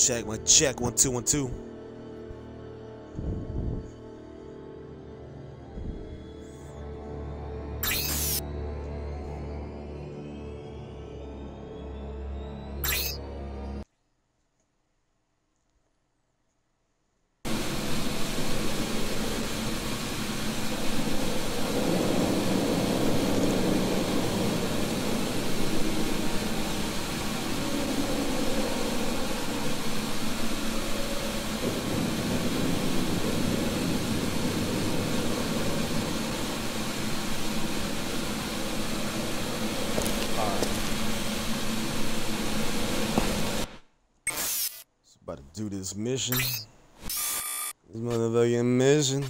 check, my check, one two one two. This mission. This motherfucking mission.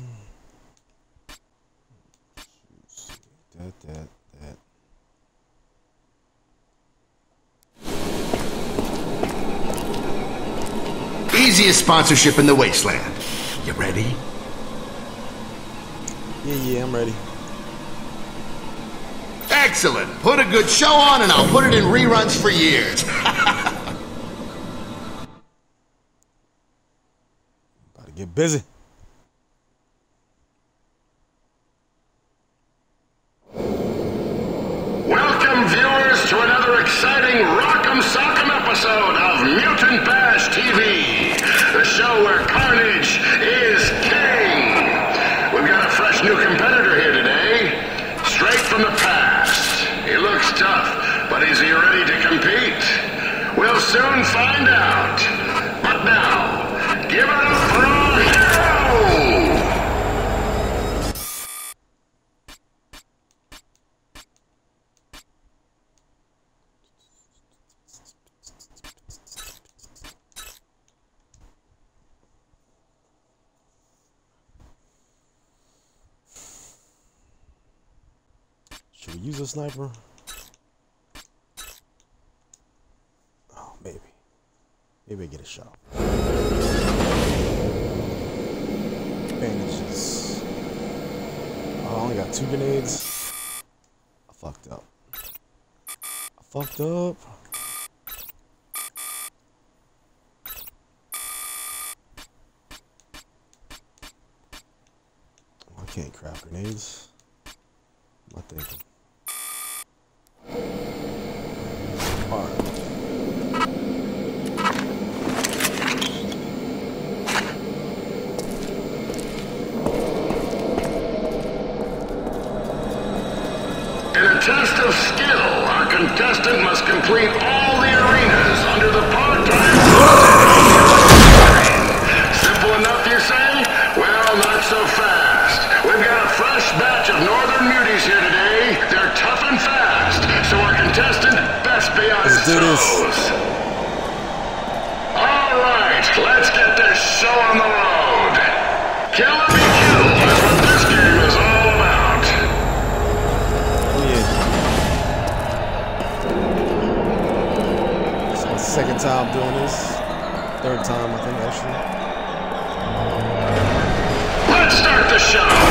That, that, that. Easiest sponsorship in the wasteland. You ready? Yeah, yeah, I'm ready. Excellent. Put a good show on and I'll put it in reruns for years. Get busy. Welcome, viewers, to another exciting Rock'em Sock'em episode of Mutant Bash TV, the show where carnage is king. We've got a fresh new competitor here today, straight from the past. He looks tough, but is he ready to compete? We'll soon find out. But now, give it up for our hero! Should we use a sniper? Oh, maybe. Maybe I get a shot. Bandages. Oh, I only got two grenades. I fucked up. I fucked up. I can't craft grenades. What am I thinking? In a test of skill, our contestant must complete all the arenas under the part-time Simple enough, you say? Well, not so fast. We've got a fresh batch of Northern Muties here today. They're tough and fast, so our contestant best be on Let's this. All right, let's get this show on the road. Kill or be killed is what this game is all about. Oh yeah. It's my second time doing this. Third time, I think, actually. Let's start the show.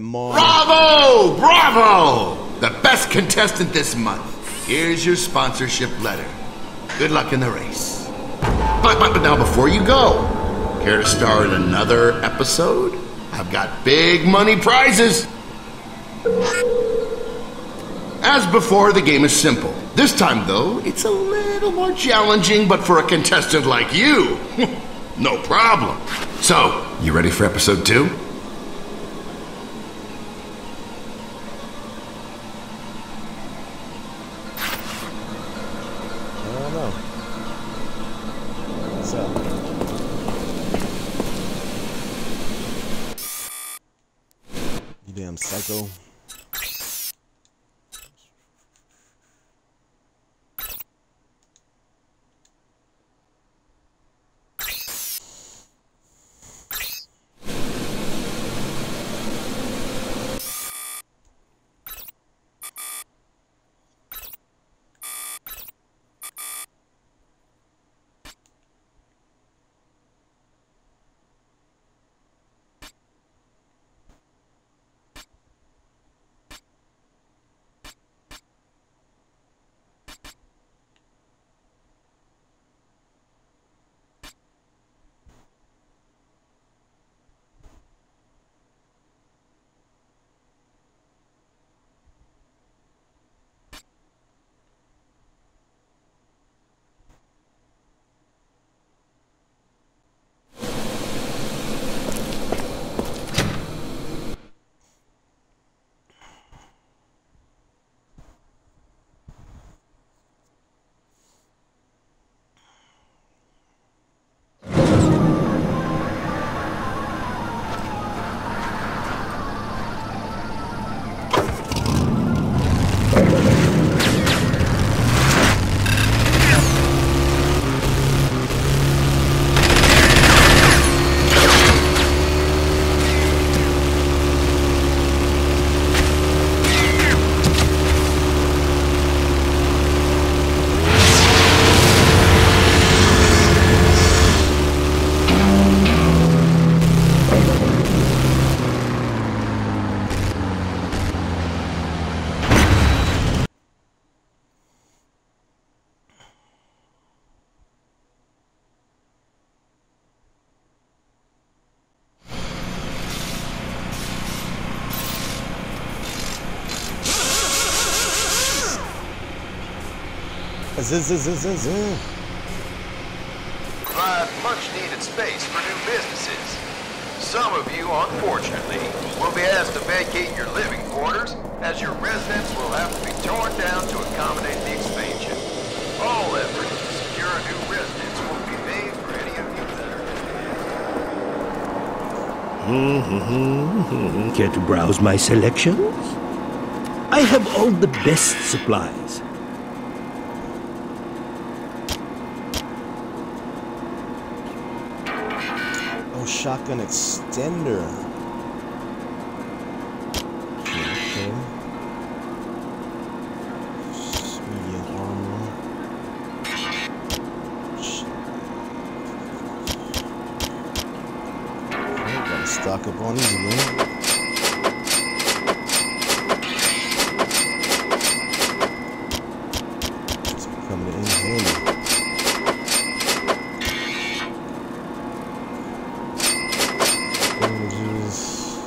Bravo! Bravo! The best contestant this month. Here's your sponsorship letter. Good luck in the race. But, but, but now before you go, care to star in another episode? I've got big money prizes. As before, the game is simple. This time, though, it's a little more challenging, but for a contestant like you, no problem. So, you ready for episode two? Provide much needed space for new businesses. Some of you, unfortunately, will be asked to vacate your living quarters as your residence will have to be torn down to accommodate the expansion. All efforts to secure a new residence will be made for any of you that mm-hmm. are Care to browse my selections? I have all the best supplies. Shotgun extender. Okay. Medium armor. Sh- Okay, gotta stock up on these again. It's coming in handy. Bandages.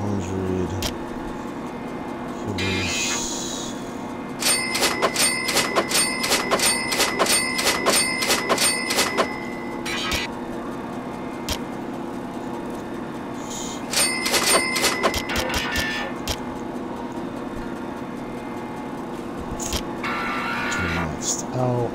Hundred killers. Two maxed out.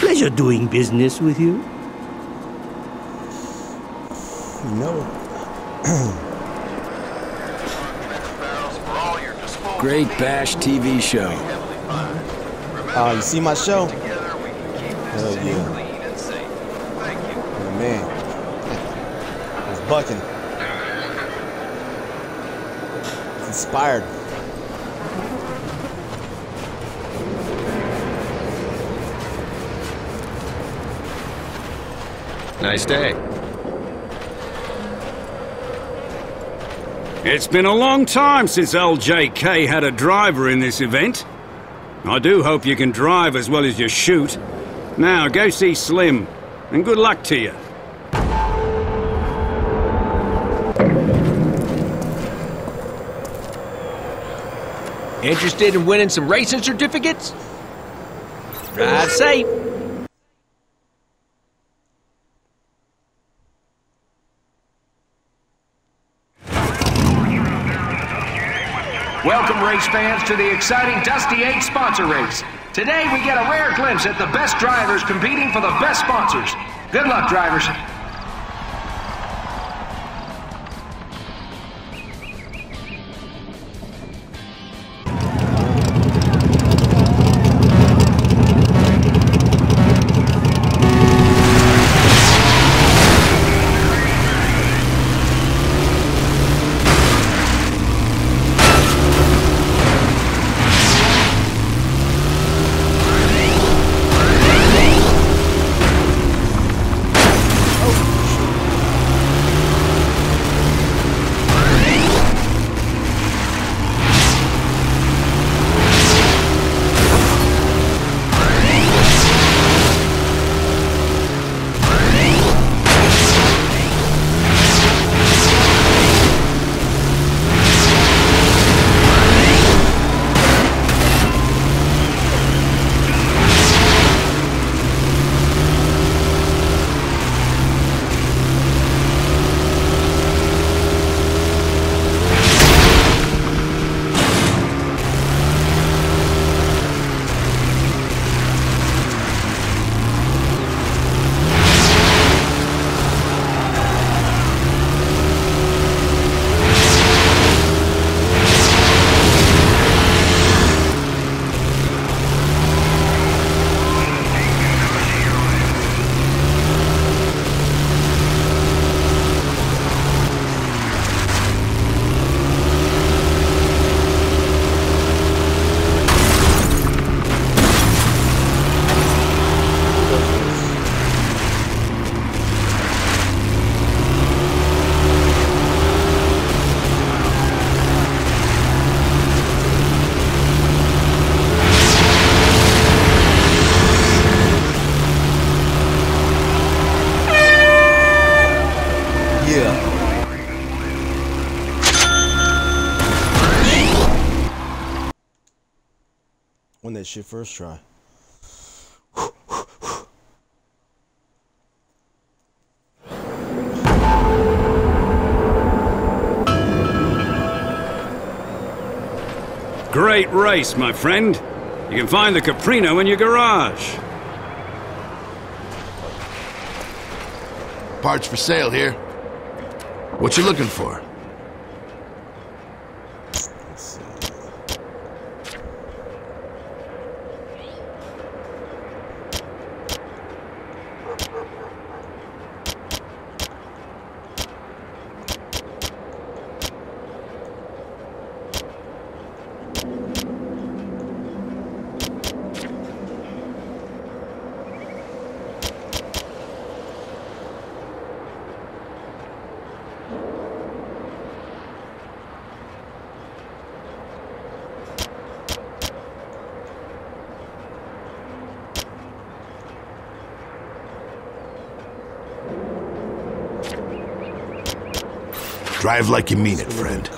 Pleasure doing business with you. know it. barrels for all your disposal Great Bash TV show. heavily fine. Oh, you see my show? together we can keep this Hell yeah. clean and safe. Thank you. Oh, man. It's bucking. It's inspired. Nice day. It's been a long time since LJK had a driver in this event. I do hope you can drive as well as you shoot. Now, go see Slim, and good luck to you. Interested in winning some racing certificates? Drive safe. Welcome, race fans, to the exciting Dusty 8 sponsor race. Today, we get a rare glimpse at the best drivers competing for the best sponsors. Good luck, drivers. Shit first try. Great race, my friend. You can find the Caprino in your garage. Parts for sale here. What you looking for? Drive like you mean it, friend.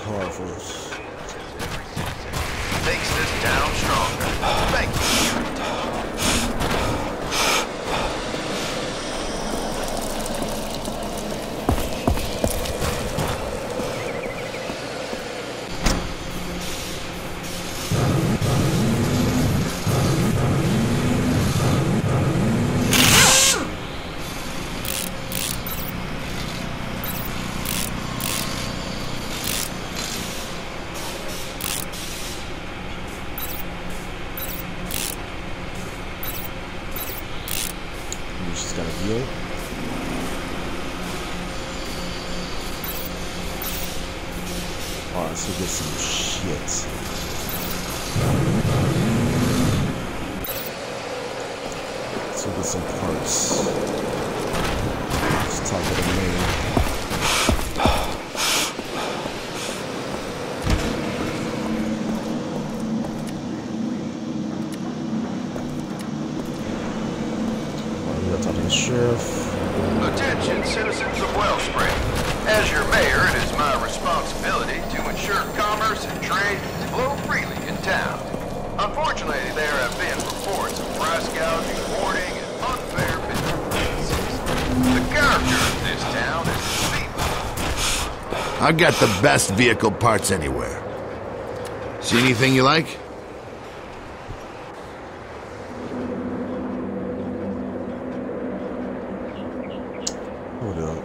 Got the best vehicle parts anywhere. See anything you like? Hold up.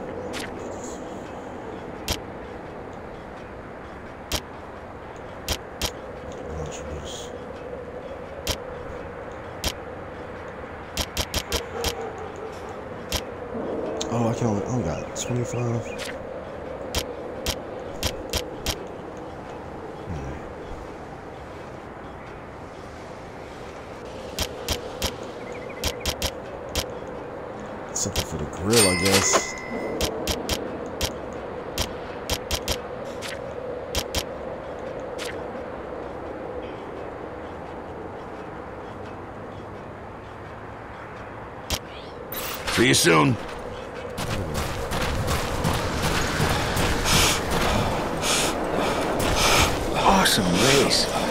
Oh, I can only, oh, I only got 25. Hmm. Something for the grill, I guess. See you soon. Awesome race.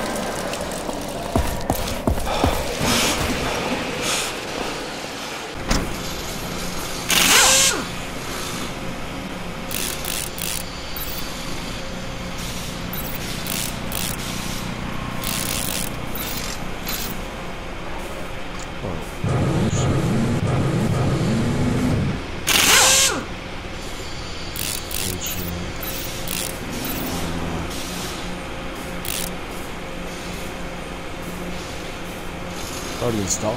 Already installed.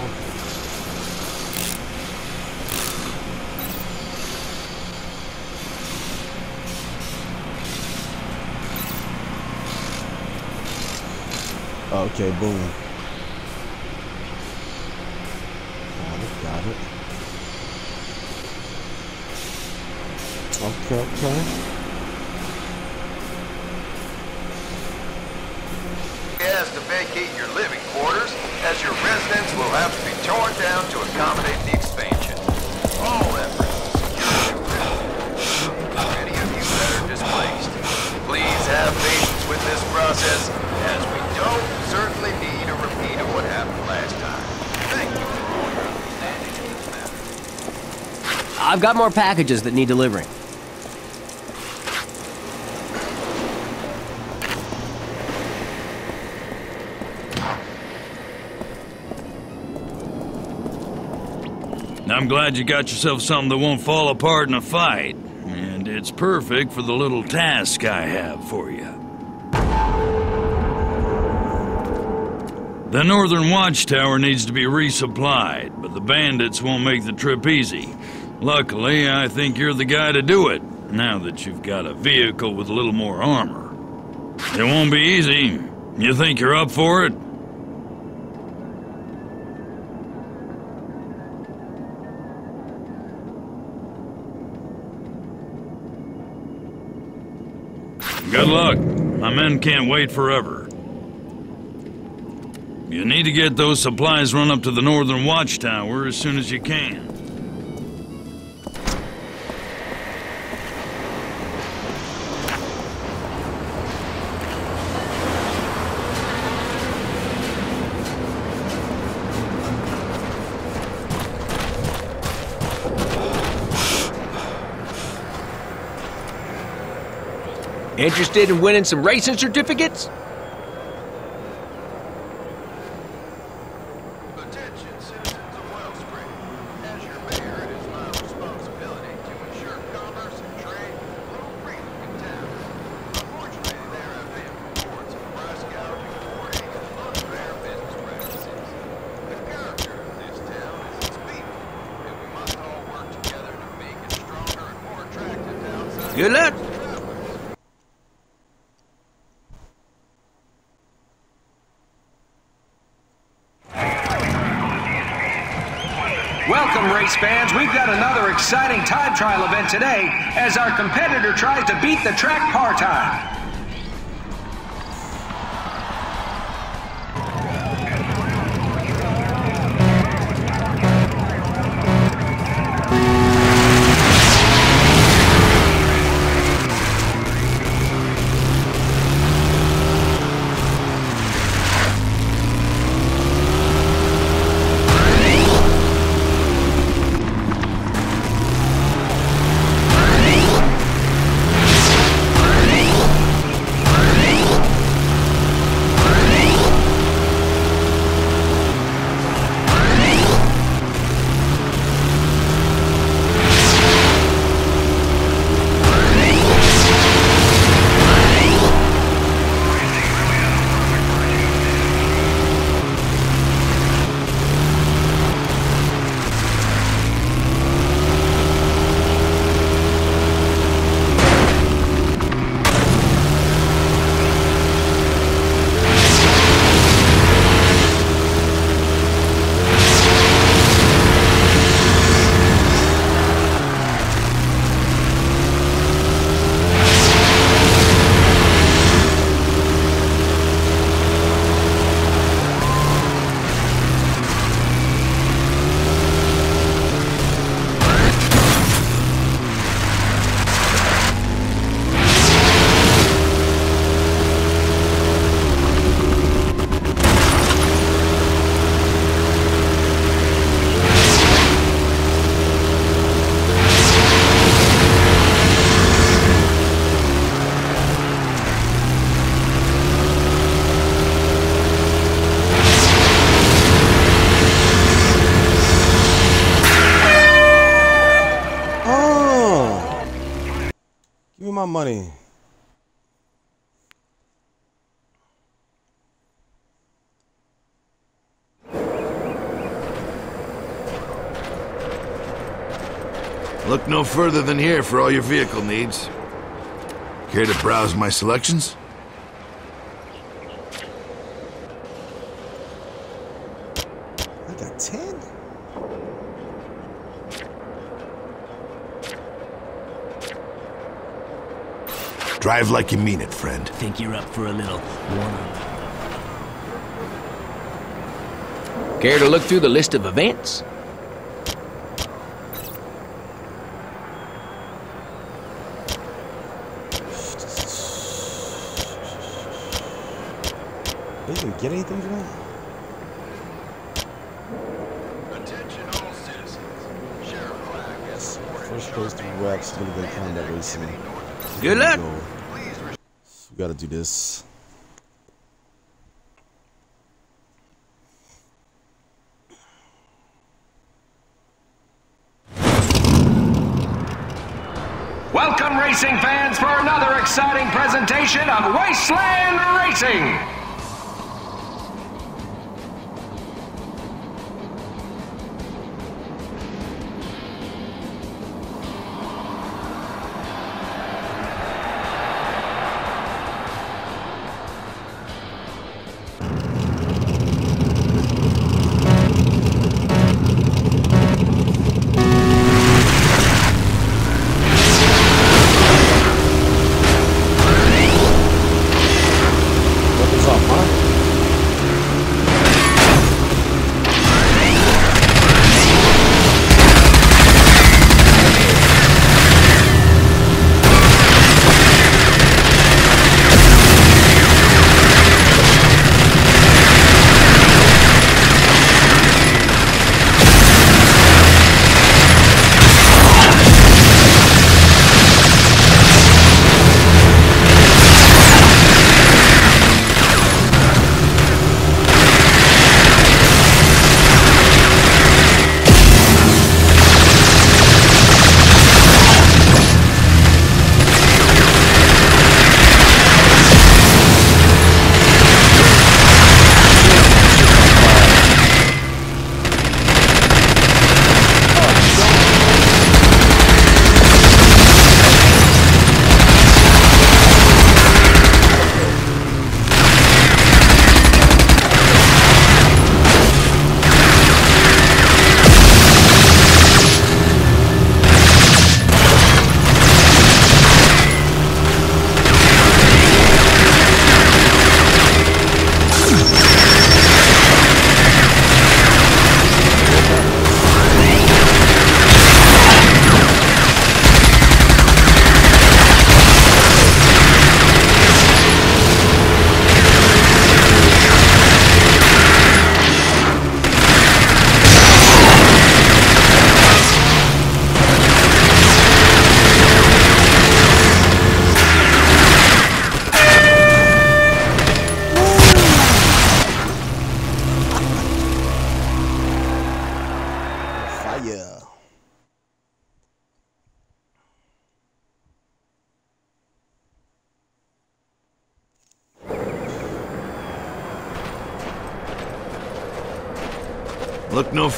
Okay, boom. Got it, got it. Okay, okay. Has to vacate your living quarters, as your residence will have to be torn down to accommodate the expansion. All efforts to secure your residence. Any of you that are displaced, please have patience with this process, as we don't certainly need a repeat of what happened last time. Thank you for all your understanding in this matter. I've got more packages that need delivering. I'm glad you got yourself something that won't fall apart in a fight. And it's perfect for the little task I have for you. The Northern Watchtower needs to be resupplied, but the bandits won't make the trip easy. Luckily, I think you're the guy to do it, now that you've got a vehicle with a little more armor. It won't be easy. You think you're up for it? Good luck. My men can't wait forever. You need to get those supplies run up to the Northern Watchtower as soon as you can. Interested in winning some racing certificates? Attention, citizens of Wellspring. As your mayor, it is my responsibility to ensure commerce and trade flow freely in town. Unfortunately, there have been reports of price gouging, hoarding, and unfair business practices. The character of this town is its people, and we must all work Good luck. Welcome, race fans. We've got another exciting time trial event today as our competitor tries to beat the track par time. No further than here for all your vehicle needs. Care to browse my selections? I got 10? Drive like you mean it, friend. Think you're up for a little warm-up? Care to look through the list of events? Get anything for that? Attention all citizens. Sheriff Black has First place to wax Renegade Combat Racing. Good luck. Go. We gotta do this. Welcome, racing fans, for another exciting presentation of Wasteland Racing.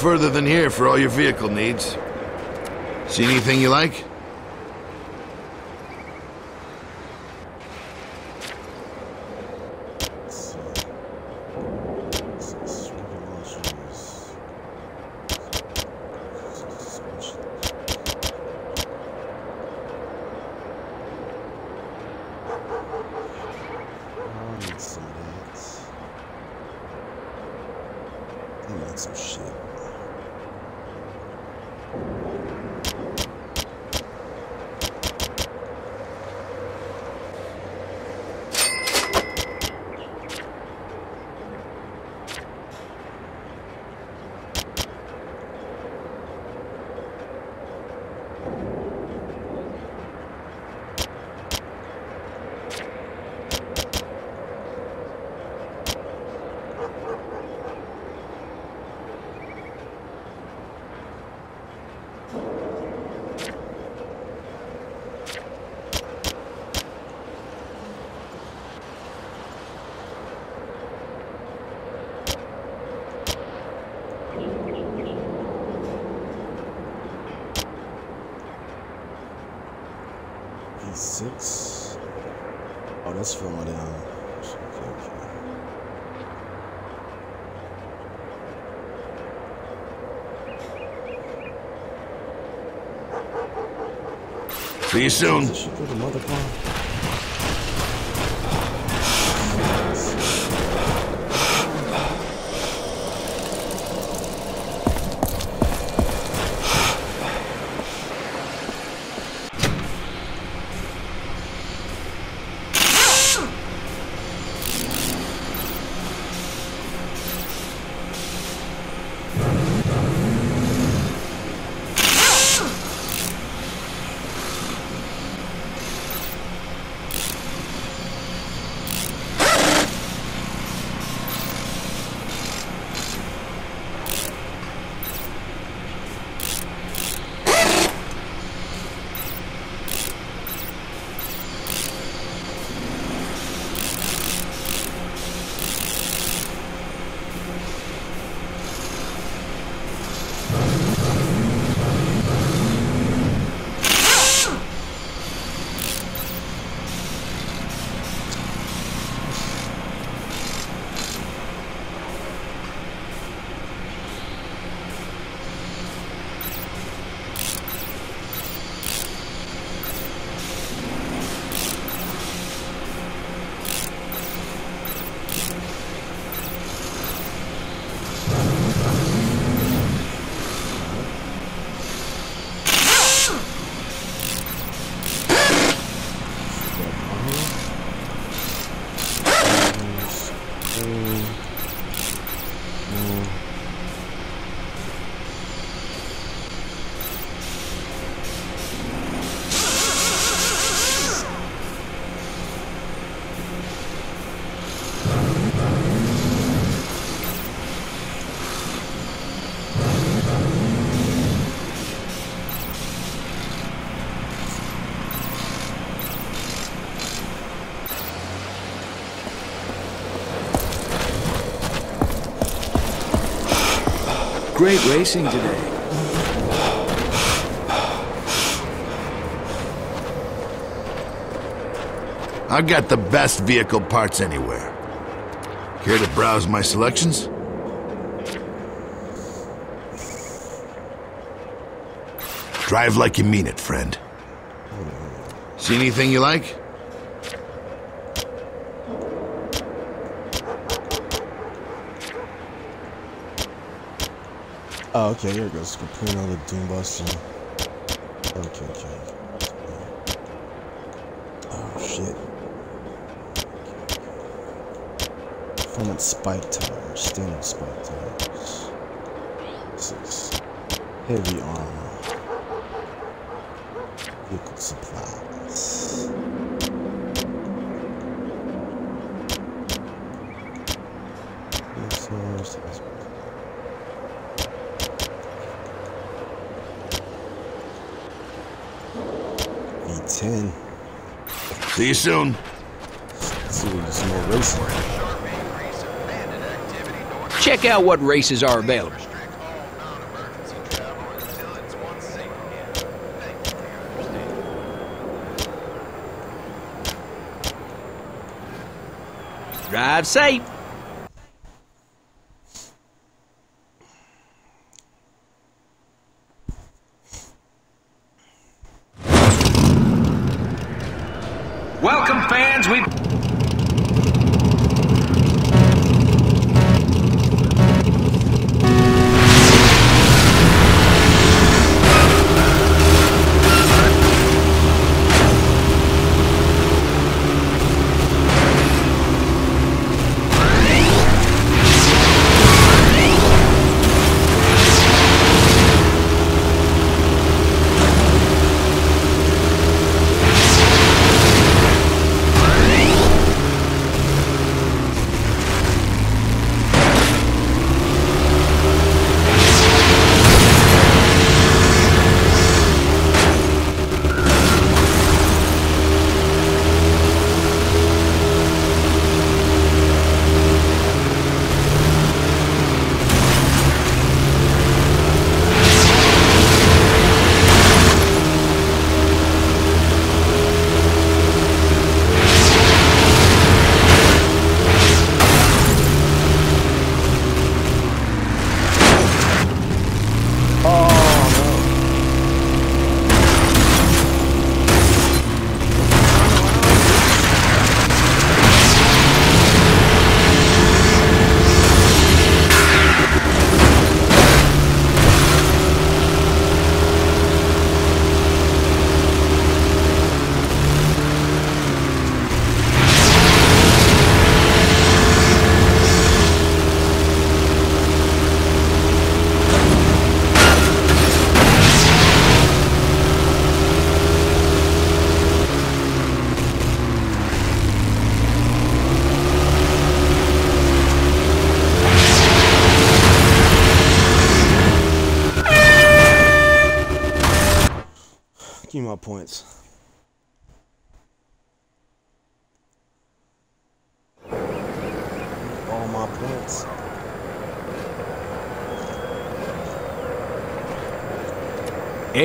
Further than here for all your vehicle needs. See anything you like? Let's see. Six rocket launchers. Suspension. I need some of that. I need some shit. P6. Oh, that's my damn. Okay, okay. See you soon. Great racing today. I got the best vehicle parts anywhere. Care to browse my selections? Drive like you mean it, friend. See anything you like? Oh, okay, here goes. Caprino, the Doombuster. Okay, okay. Oh, shit. Performance spike tires, standard spike tires. Six. Heavy armor. See you soon. Check out what races are available. Drive safe. Welcome, fans. We've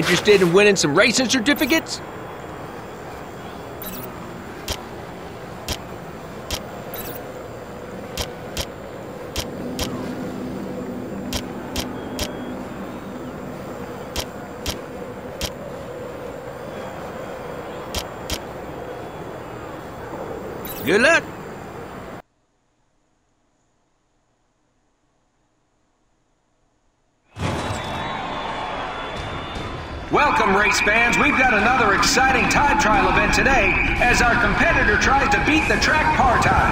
Interested in winning some racing certificates? Good luck. Welcome, race fans. We've got another exciting time trial event today as our competitor tries to beat the track par time.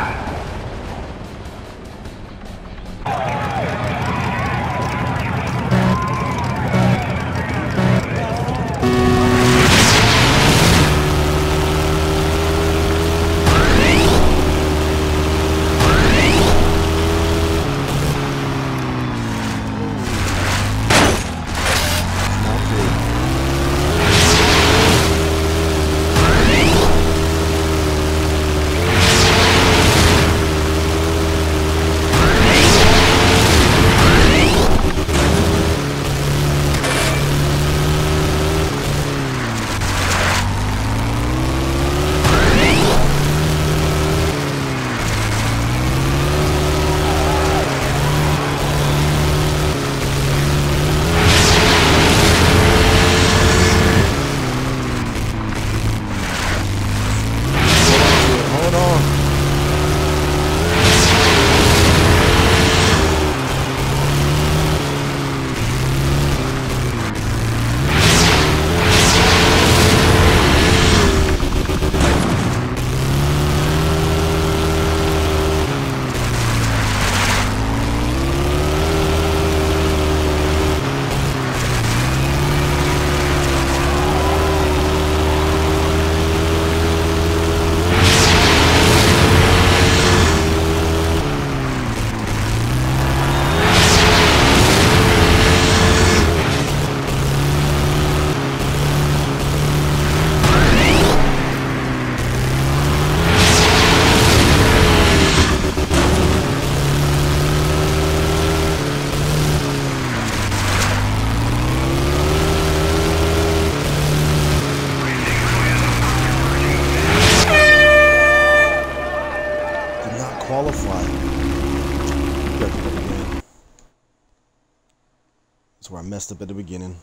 Up at the beginning.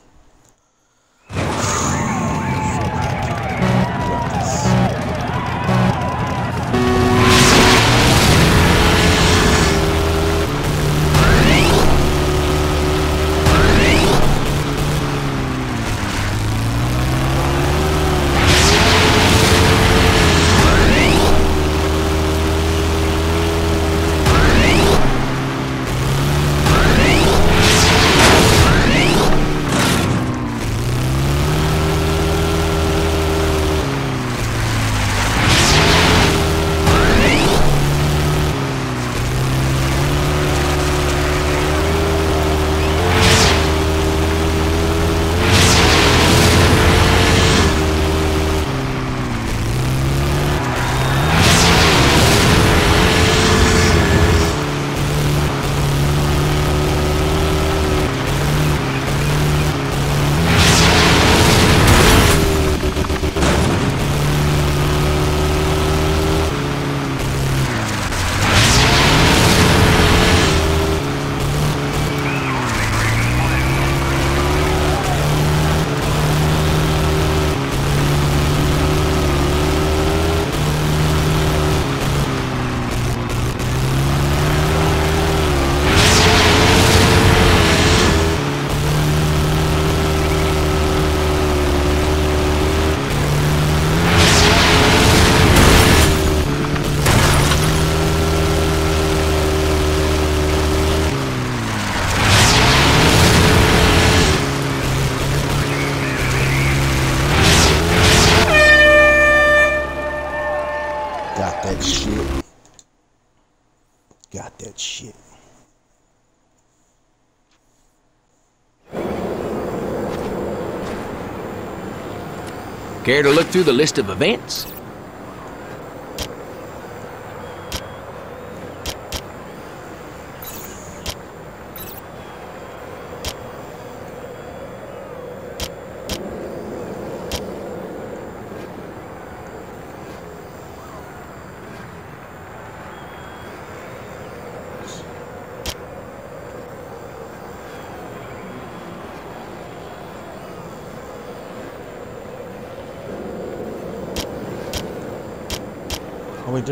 Care to look through the list of events?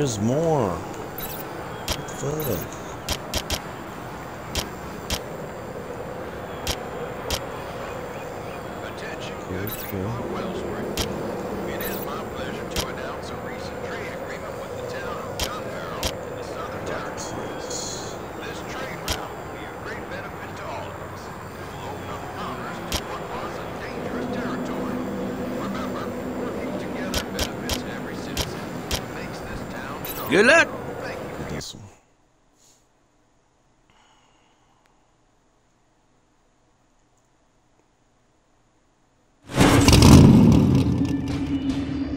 There's more. What the fuck? Attention, Cool, good people cool. of Wellspring. It is my pleasure to announce a recent trade agreement with the town of Gun Barrel in the Southern Territories. This trade route will be of great benefit to all of us. It will open up commerce to what was a dangerous territory. Remember, working together benefits every citizen. It makes this town strong. Good luck. Thank you. Get this one.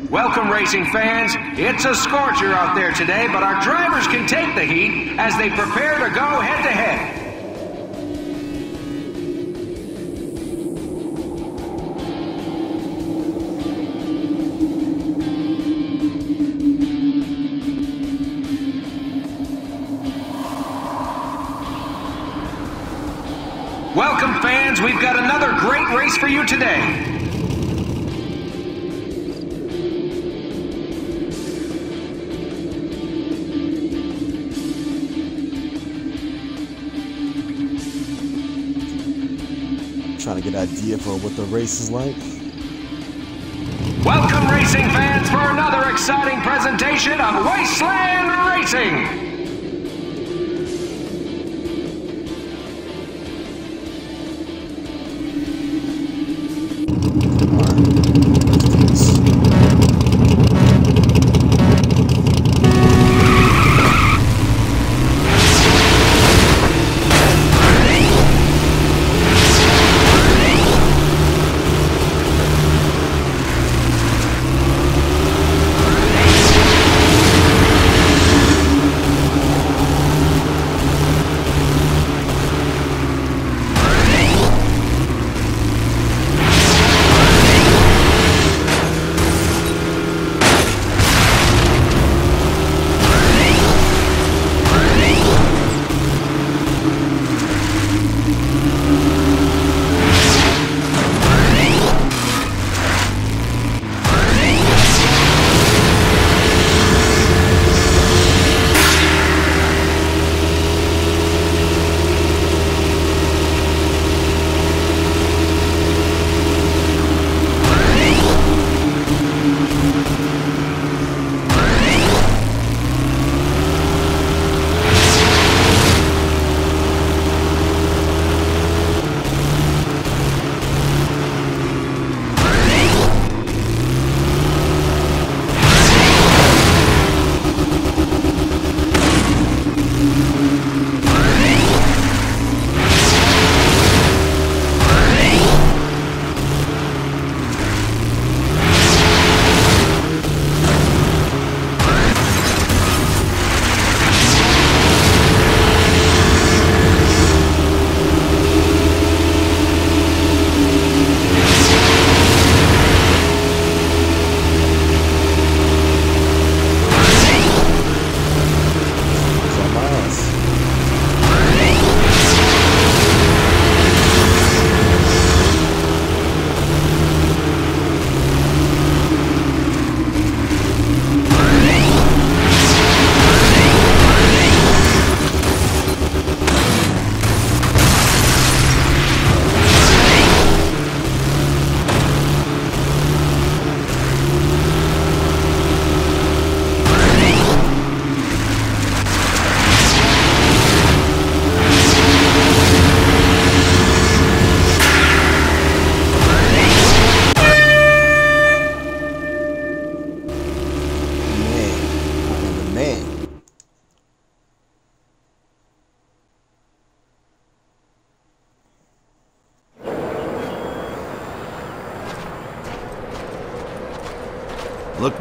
Welcome, racing fans. It's a scorcher out there today, but our drivers can take the heat as they prepare to go head to head. Welcome, fans. We've got another great race for you today. Idea for what the race is like. Welcome, racing fans, for another exciting presentation of Wasteland Racing.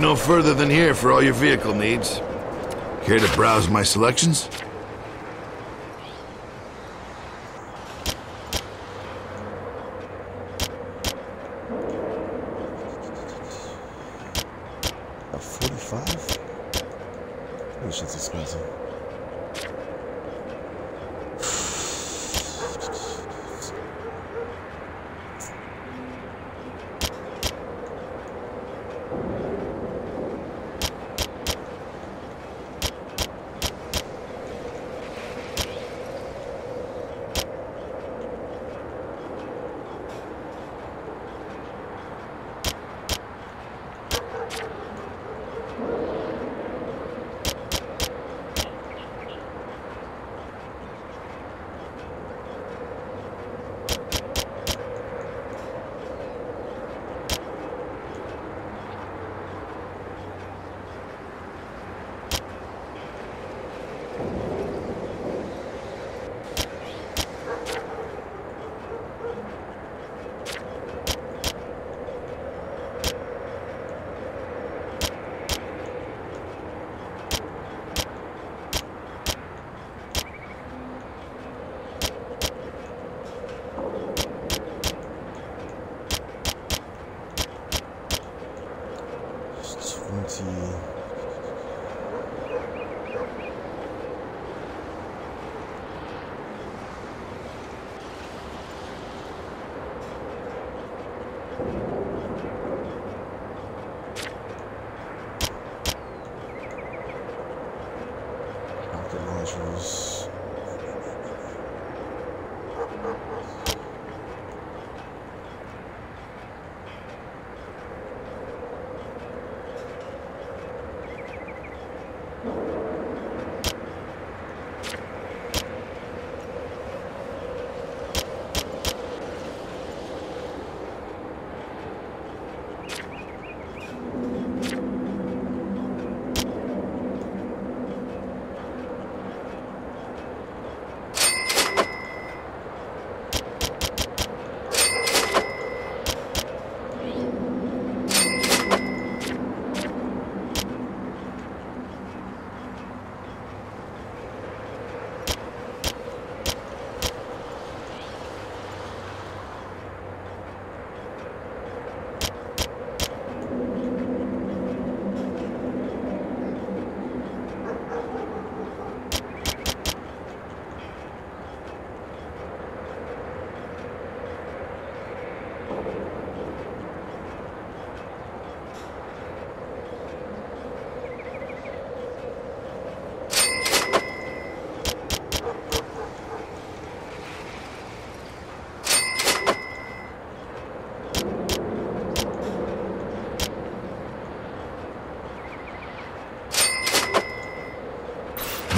No further than here for all your vehicle needs. Care to browse my selections?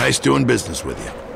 Nice doing business with you.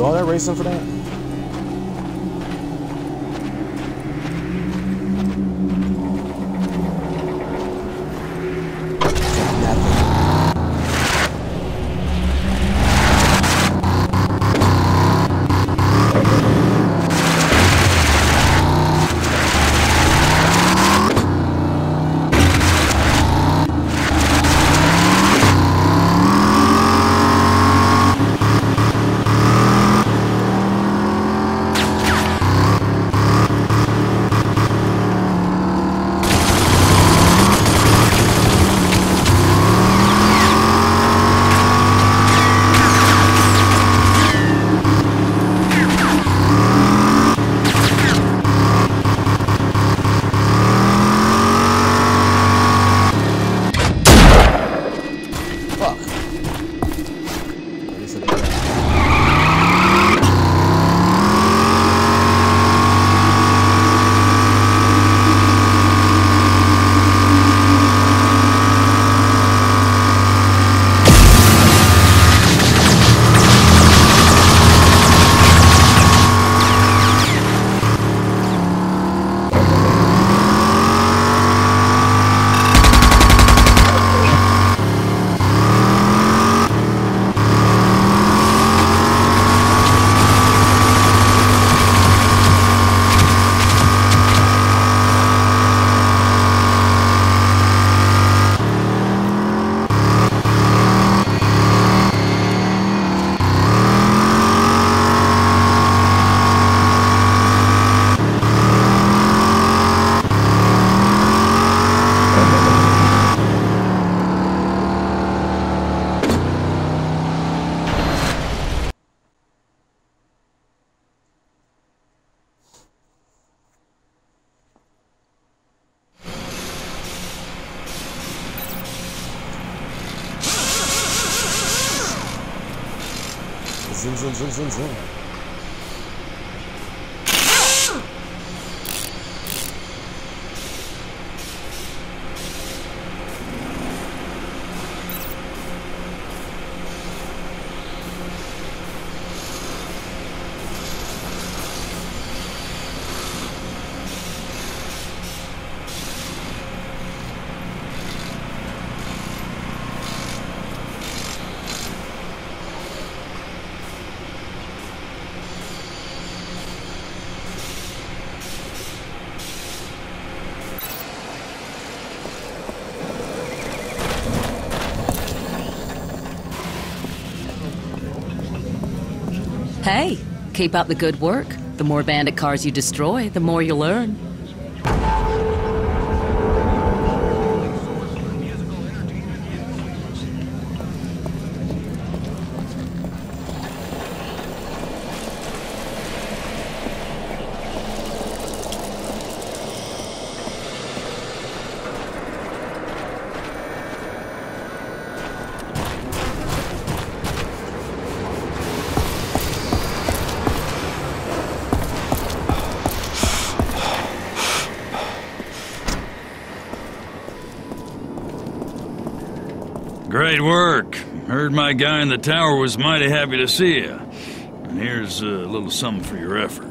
You all that racing for that? zoom, zoom, zoom. Hey, keep up the good work. The more bandit cars you destroy, the more you'll earn. fly guy in the tower was mighty happy to see you. And here's a little sum for your effort.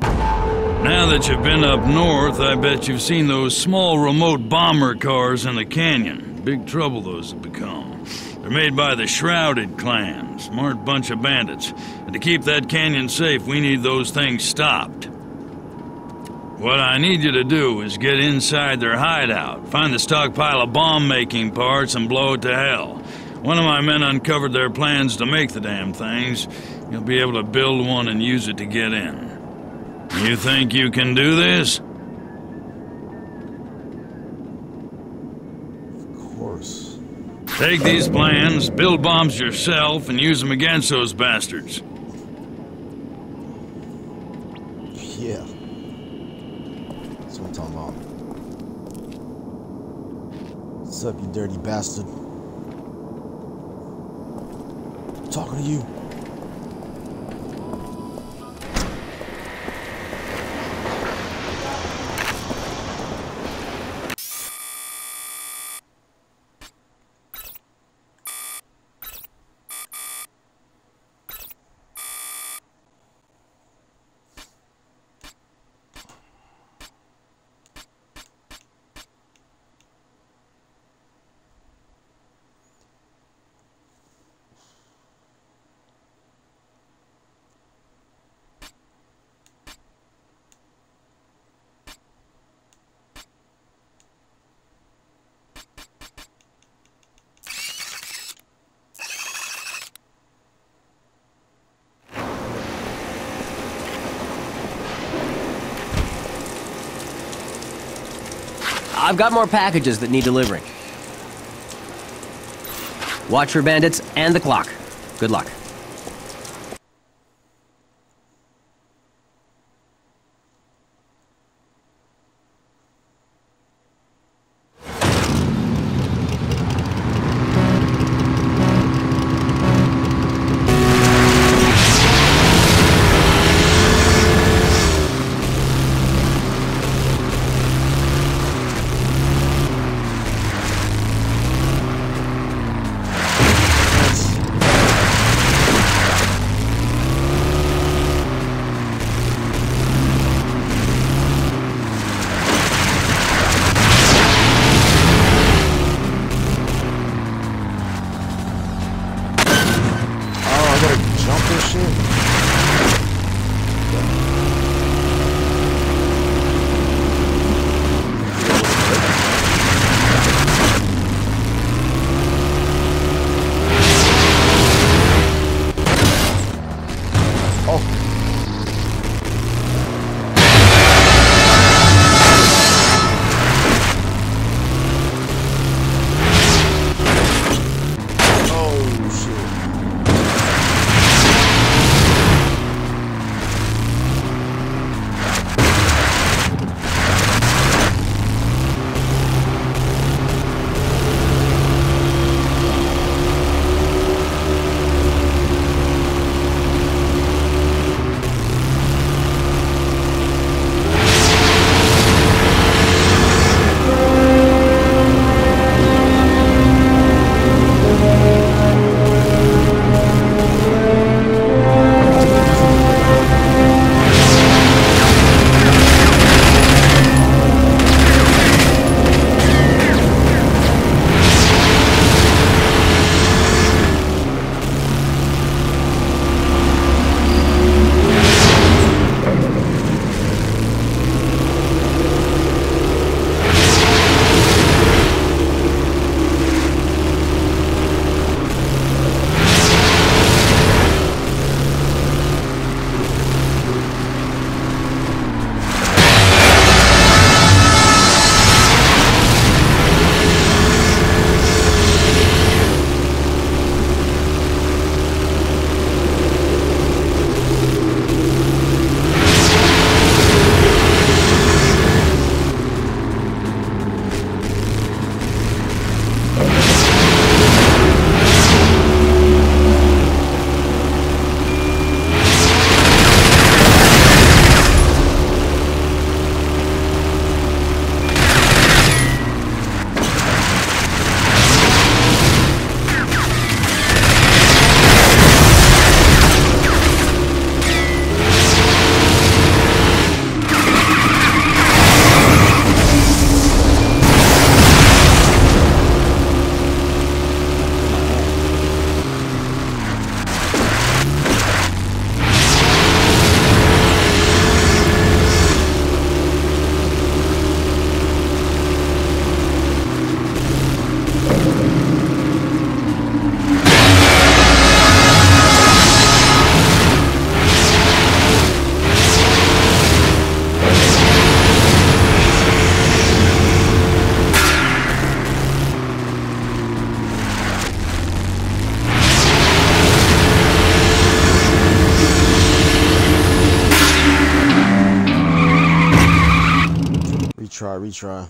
Now that you've been up north, I bet you've seen those small remote bomber cars in the canyon. Big trouble those have become. They're made by the Shrouded clan, smart bunch of bandits. And to keep that canyon safe, we need those things stopped. What I need you to do is get inside their hideout, find the stockpile of bomb-making parts, and blow it to hell. One of my men uncovered their plans to make the damn things. You'll be able to build one and use it to get in. You think you can do this? Of course. Take these plans, build bombs yourself, and use them against those bastards. Yeah. That's what I'm talking about. What's up, you dirty bastard? I'm talking you. I've got more packages that need delivering. Watch for bandits and the clock. Good luck. Retry,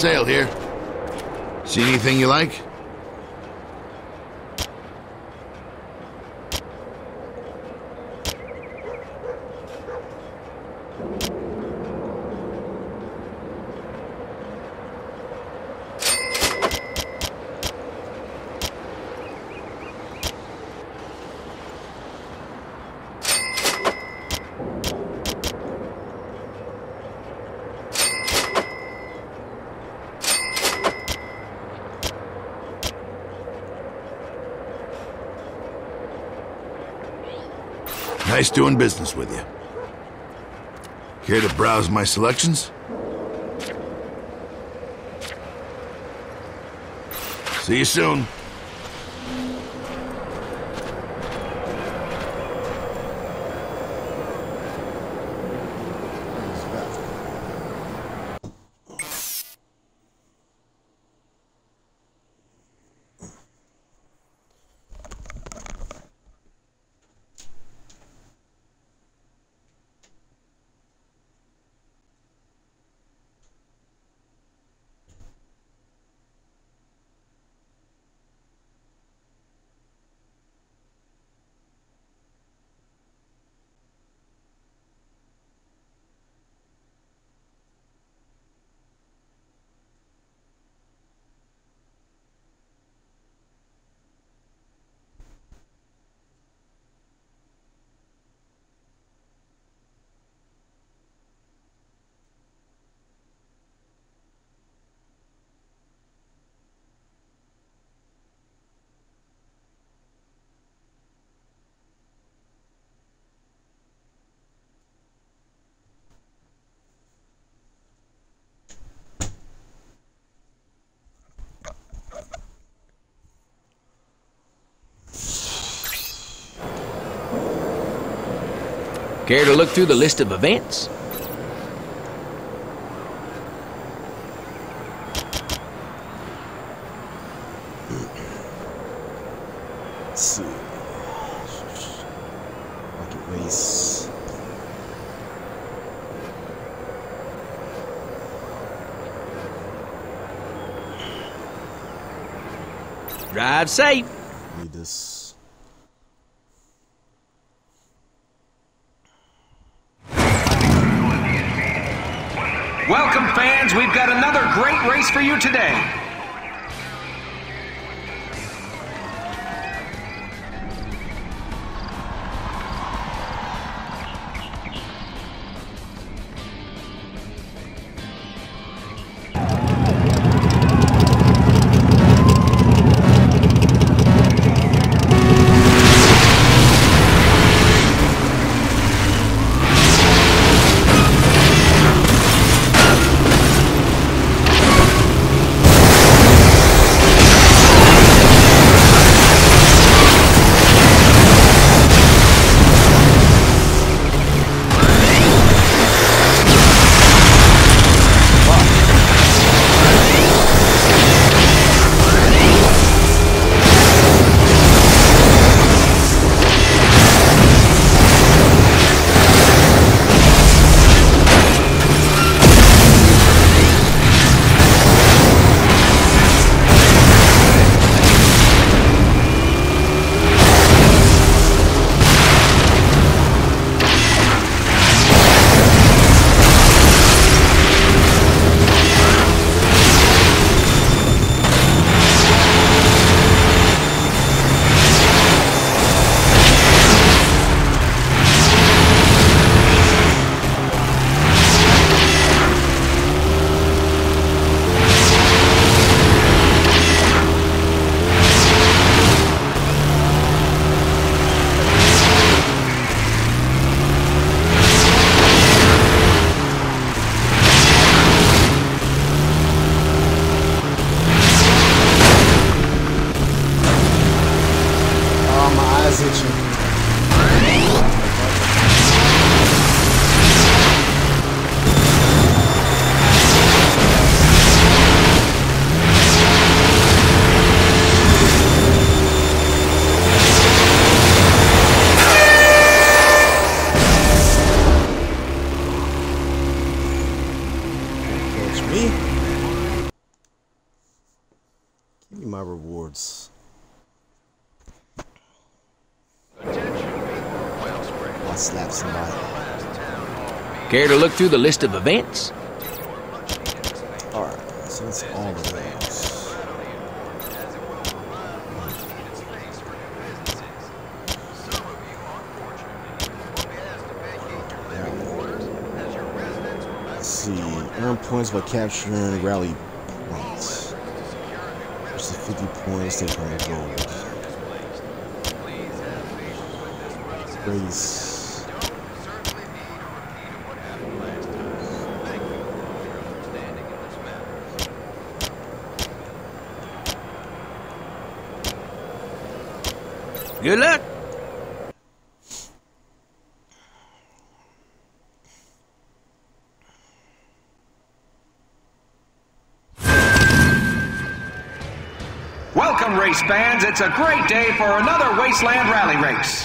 Sale here. See anything you like? Nice doing business with you. Care to browse my selections? See you soon. Care to look through the list of events? Let's see. Bucket race. Drive safe. Need this. Welcome, fans. We've got another great race for you today. Care to look through the list of events? Alright, so that's all of those. Let's see. Earn points by capturing rally points. Versus 50 points, take It's a great day for another Wasteland Rally race.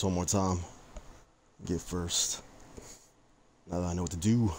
This one more time. Get first. Now that I know what to do.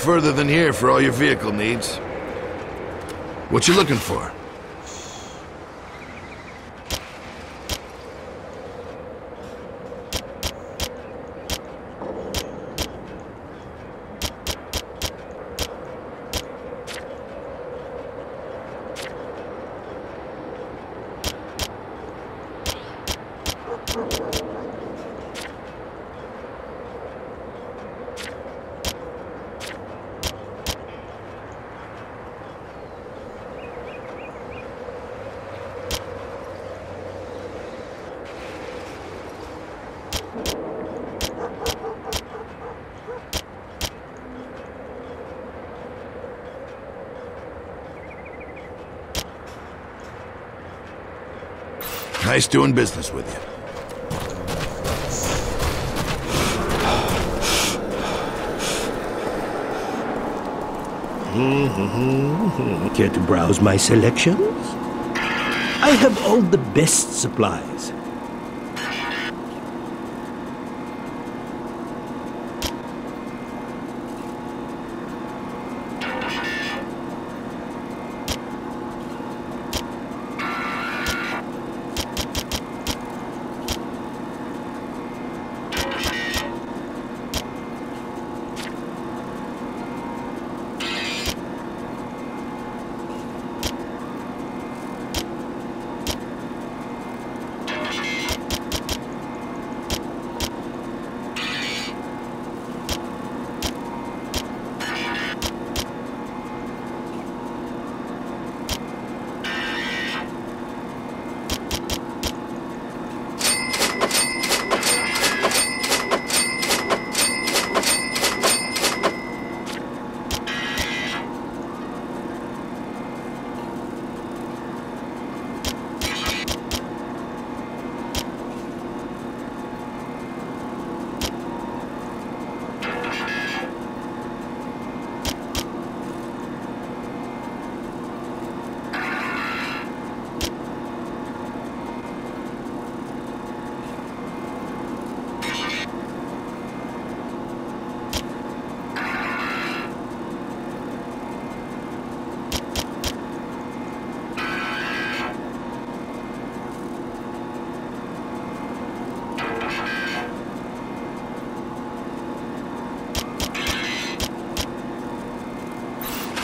Further than here for all your vehicle needs. What you looking for? Nice doing business with you. Care to browse my selections? I have all the best supplies.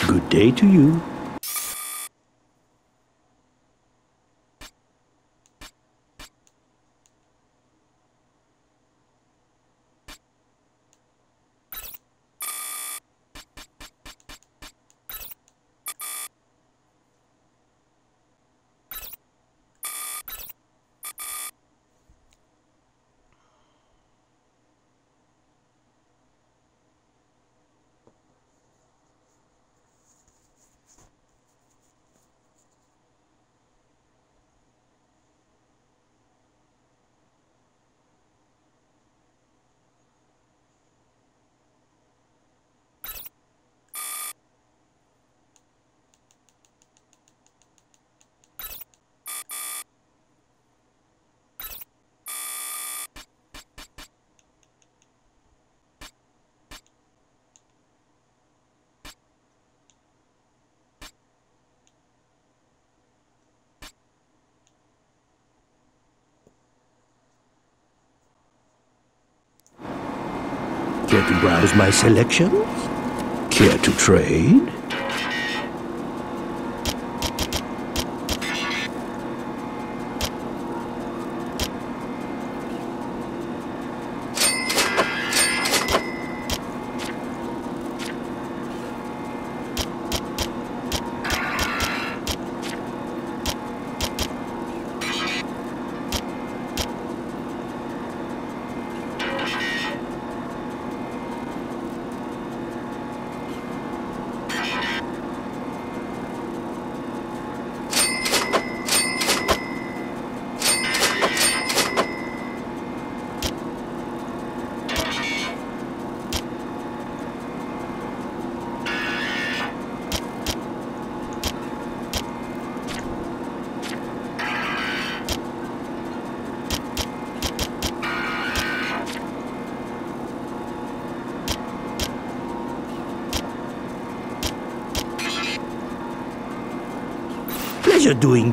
Good day to you. Care to browse my selections? Care to trade?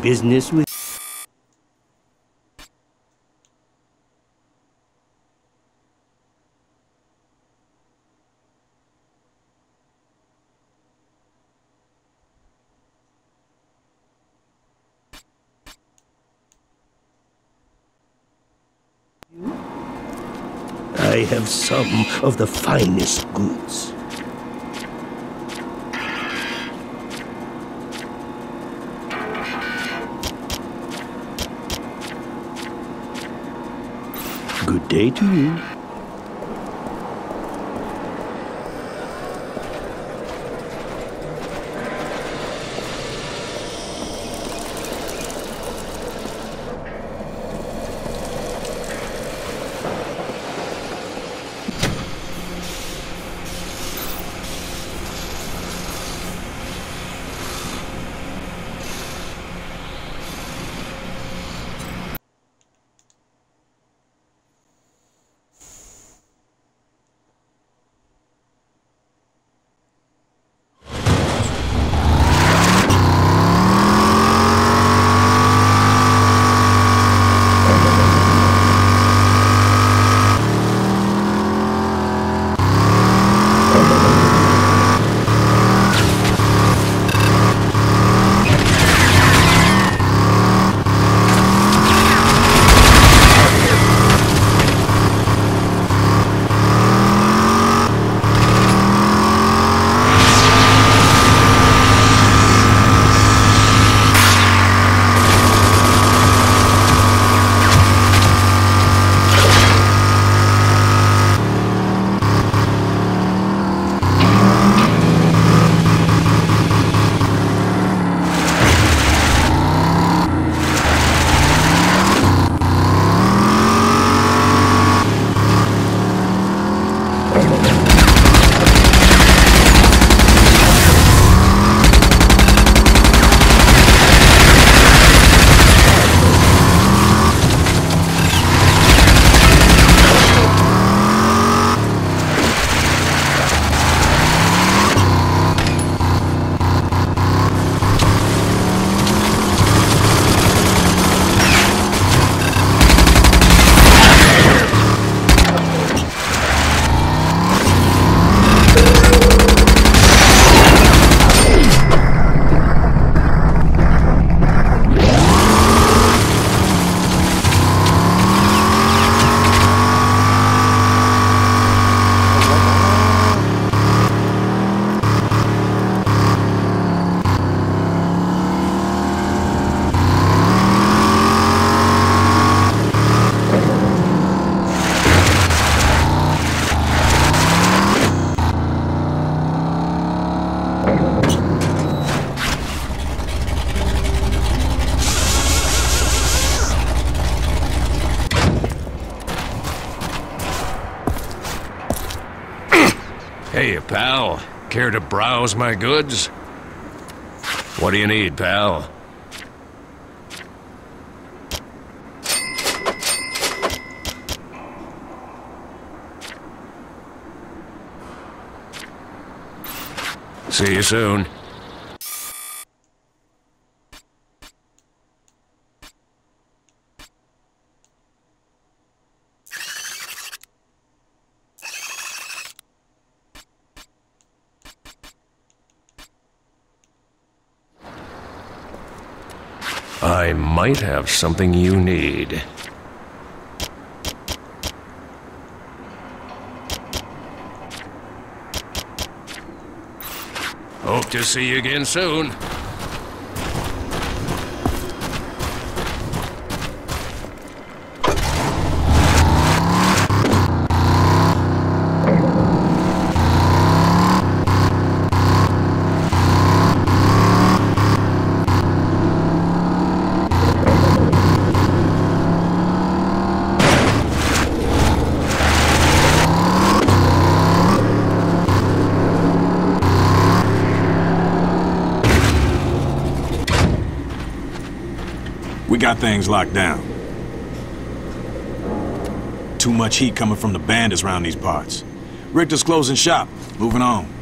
Business with. I have some of the finest goods. Good day to you. To browse my goods? What do you need, pal? See you soon. I might have something you need. Hope to see you again soon. Things locked down. Too much heat coming from the bandits around these parts. Richter's closing shop. Moving on.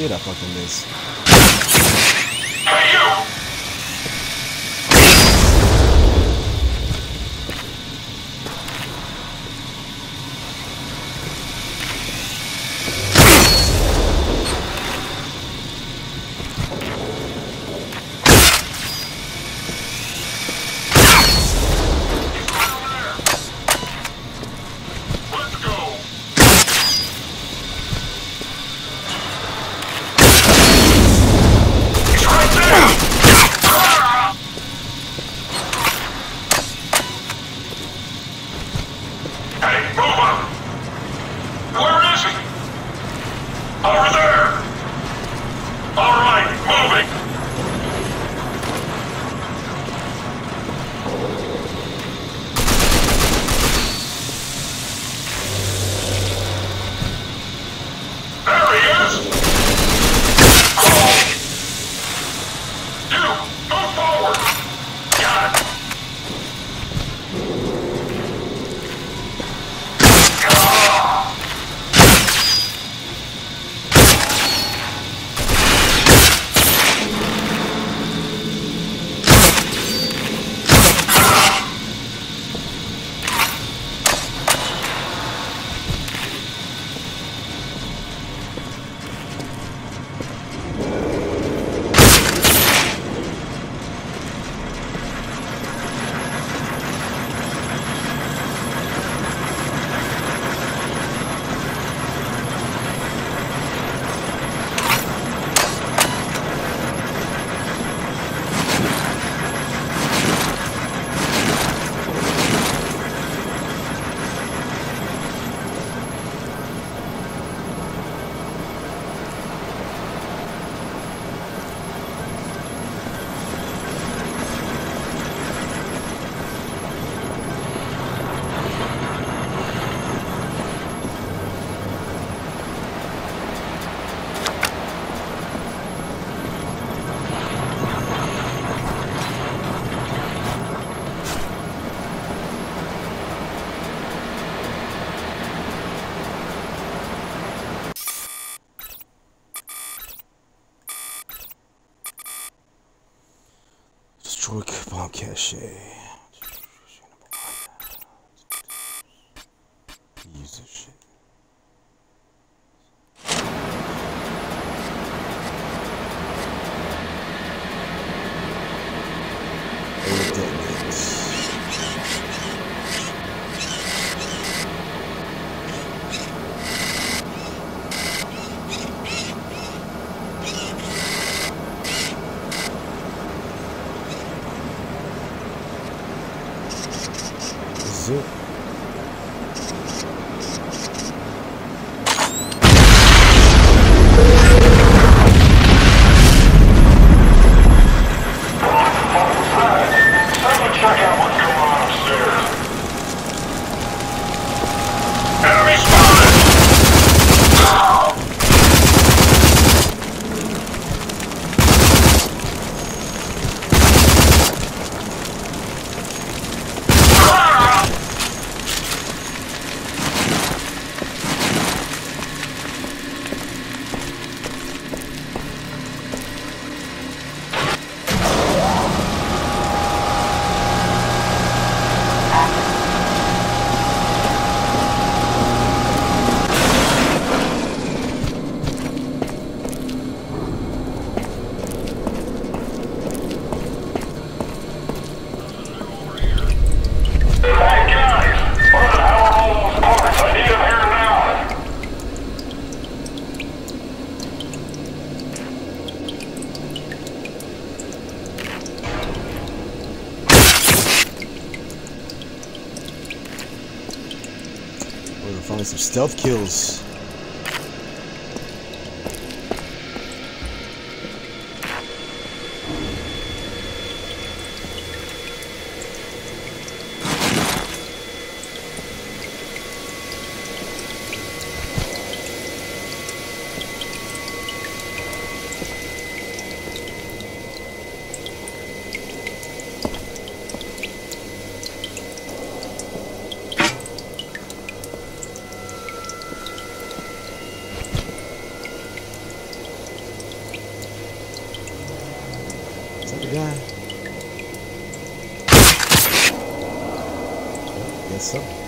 Shit I fucking miss. Some stealth kills. Guess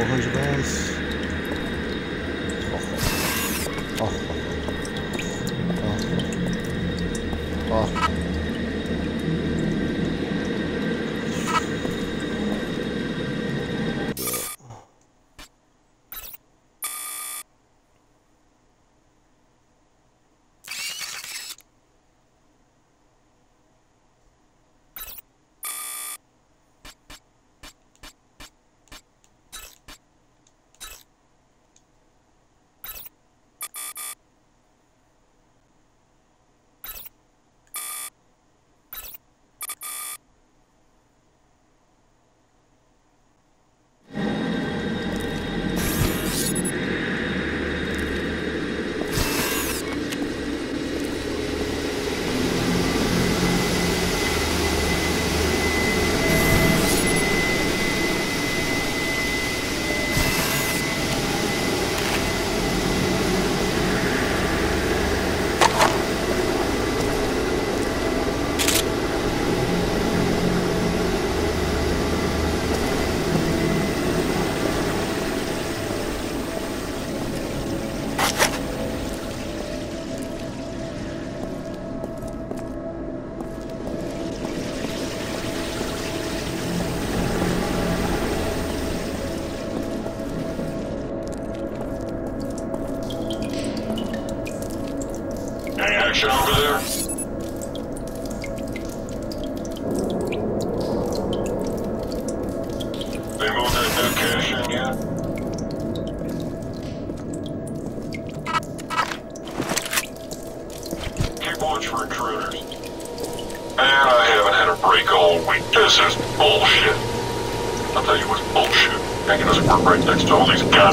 400 grams.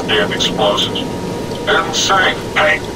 Goddamn explosives. Insane. Hey,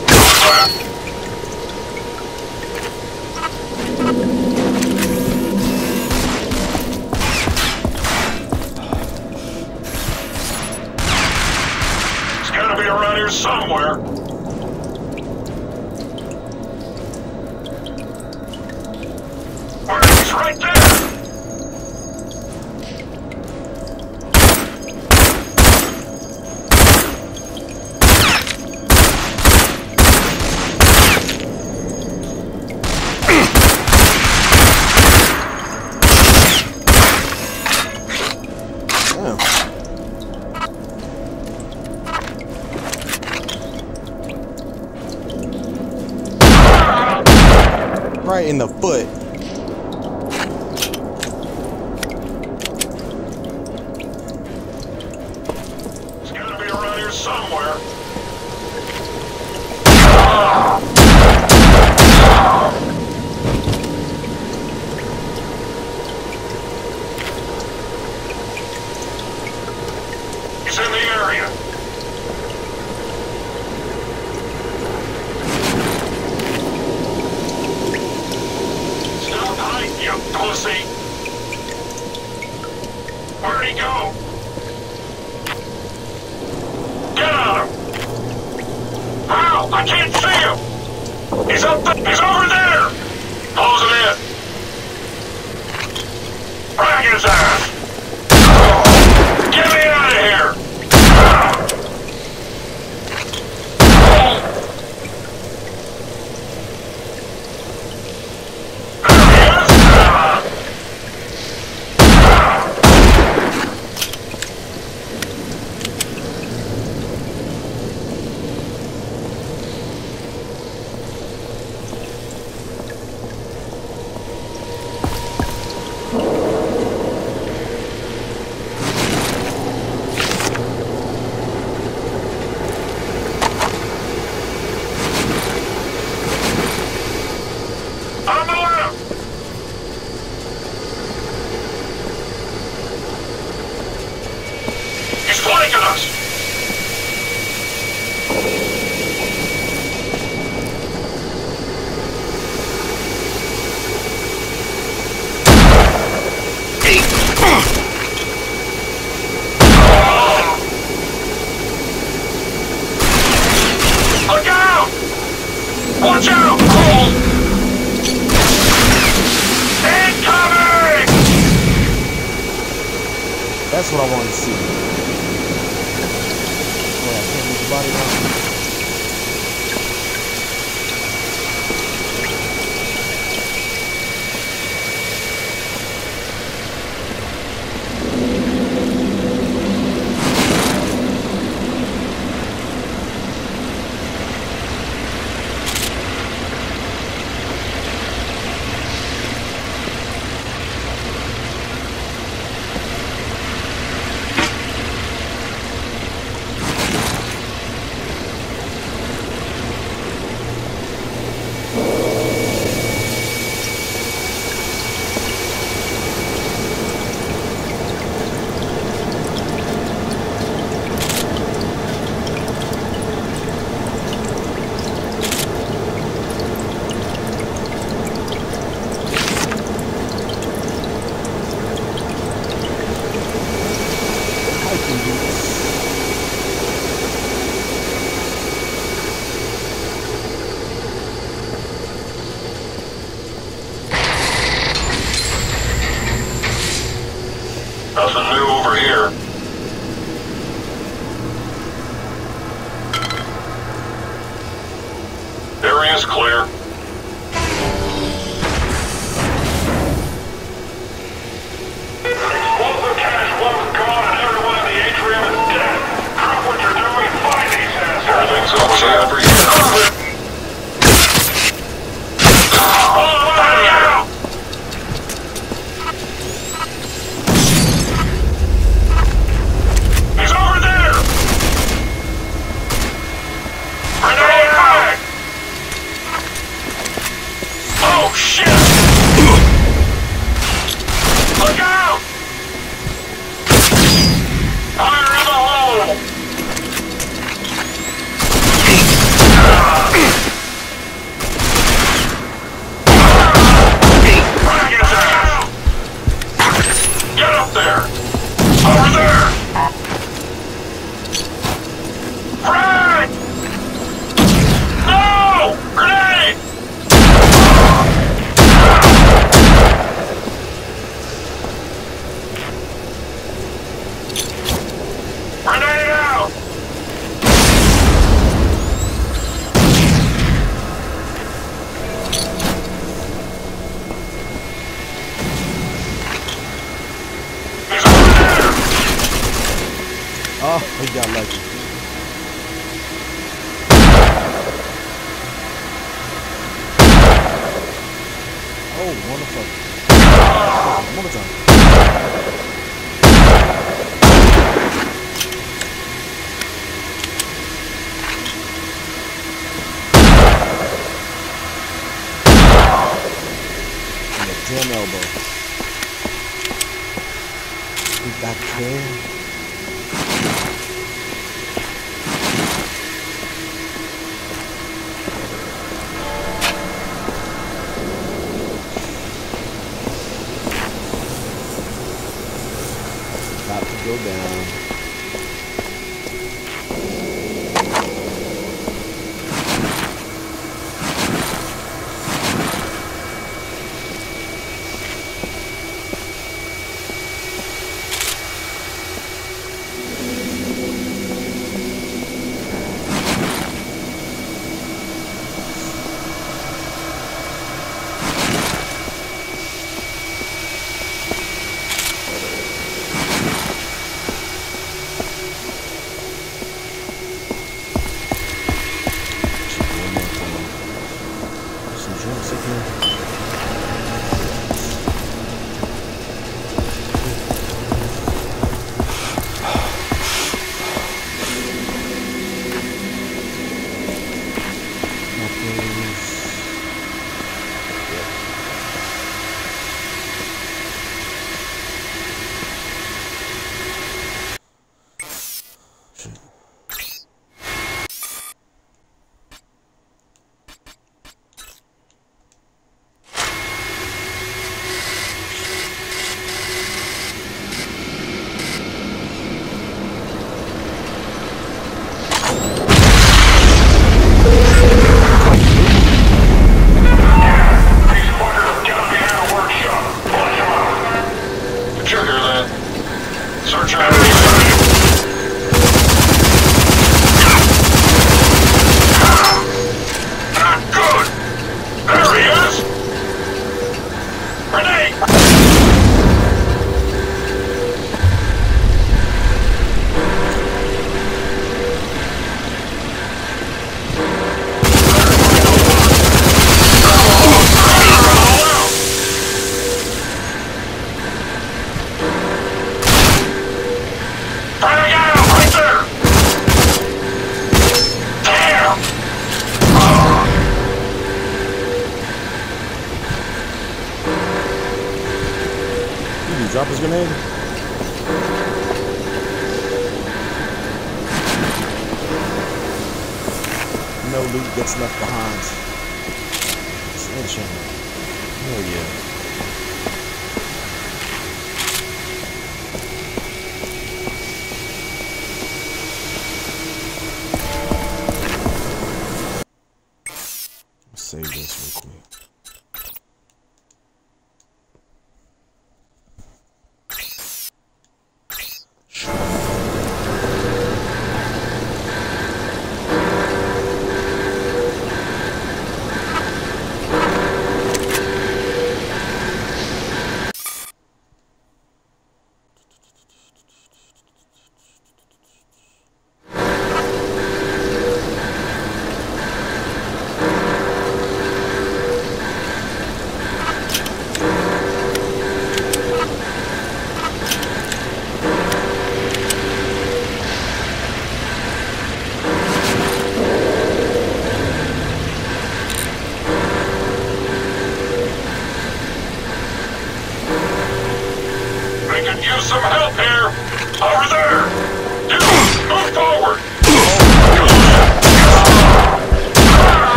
see.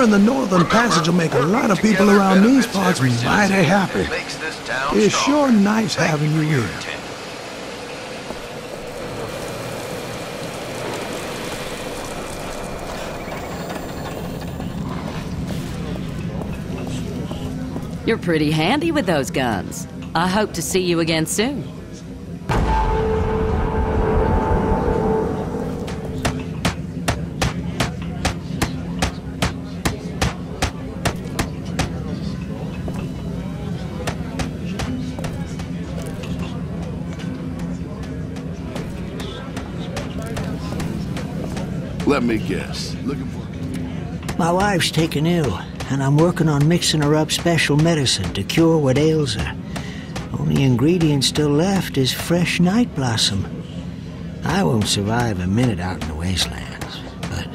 Clearing the northern passage will make a lot of people around these parts mighty happy. It's sure nice having you here. You're pretty handy with those guns. I hope to see you again soon. Let me guess. Looking for My wife's taken ill, and I'm working on mixing her up special medicine to cure what ails her. Only ingredient still left is fresh night blossom. I won't survive a minute out in the wastelands, but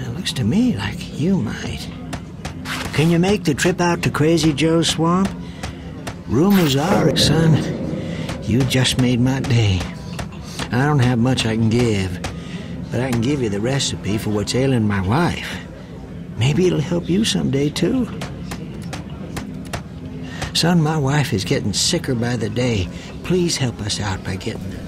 it looks to me like you might. Can you make the trip out to Crazy Joe's swamp? Rumors are, son, you just made my day. I don't have much I can give, but I can give you the recipe for what's ailing my wife. Maybe it'll help you someday, too. Son, my wife is getting sicker by the day. Please help us out by getting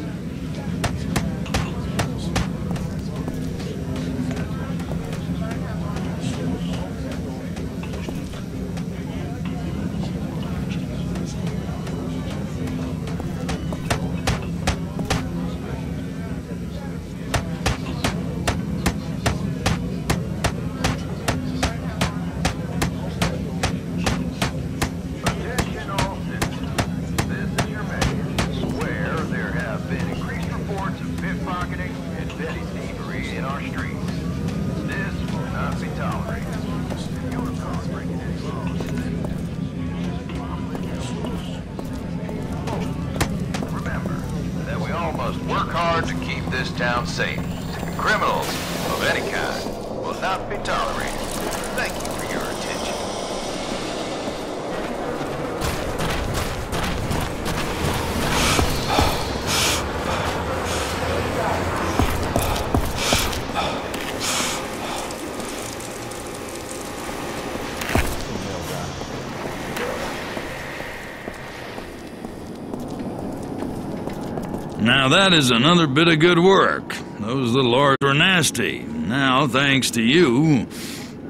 Now that is another bit of good work. Those little R's were nasty. Now, thanks to you,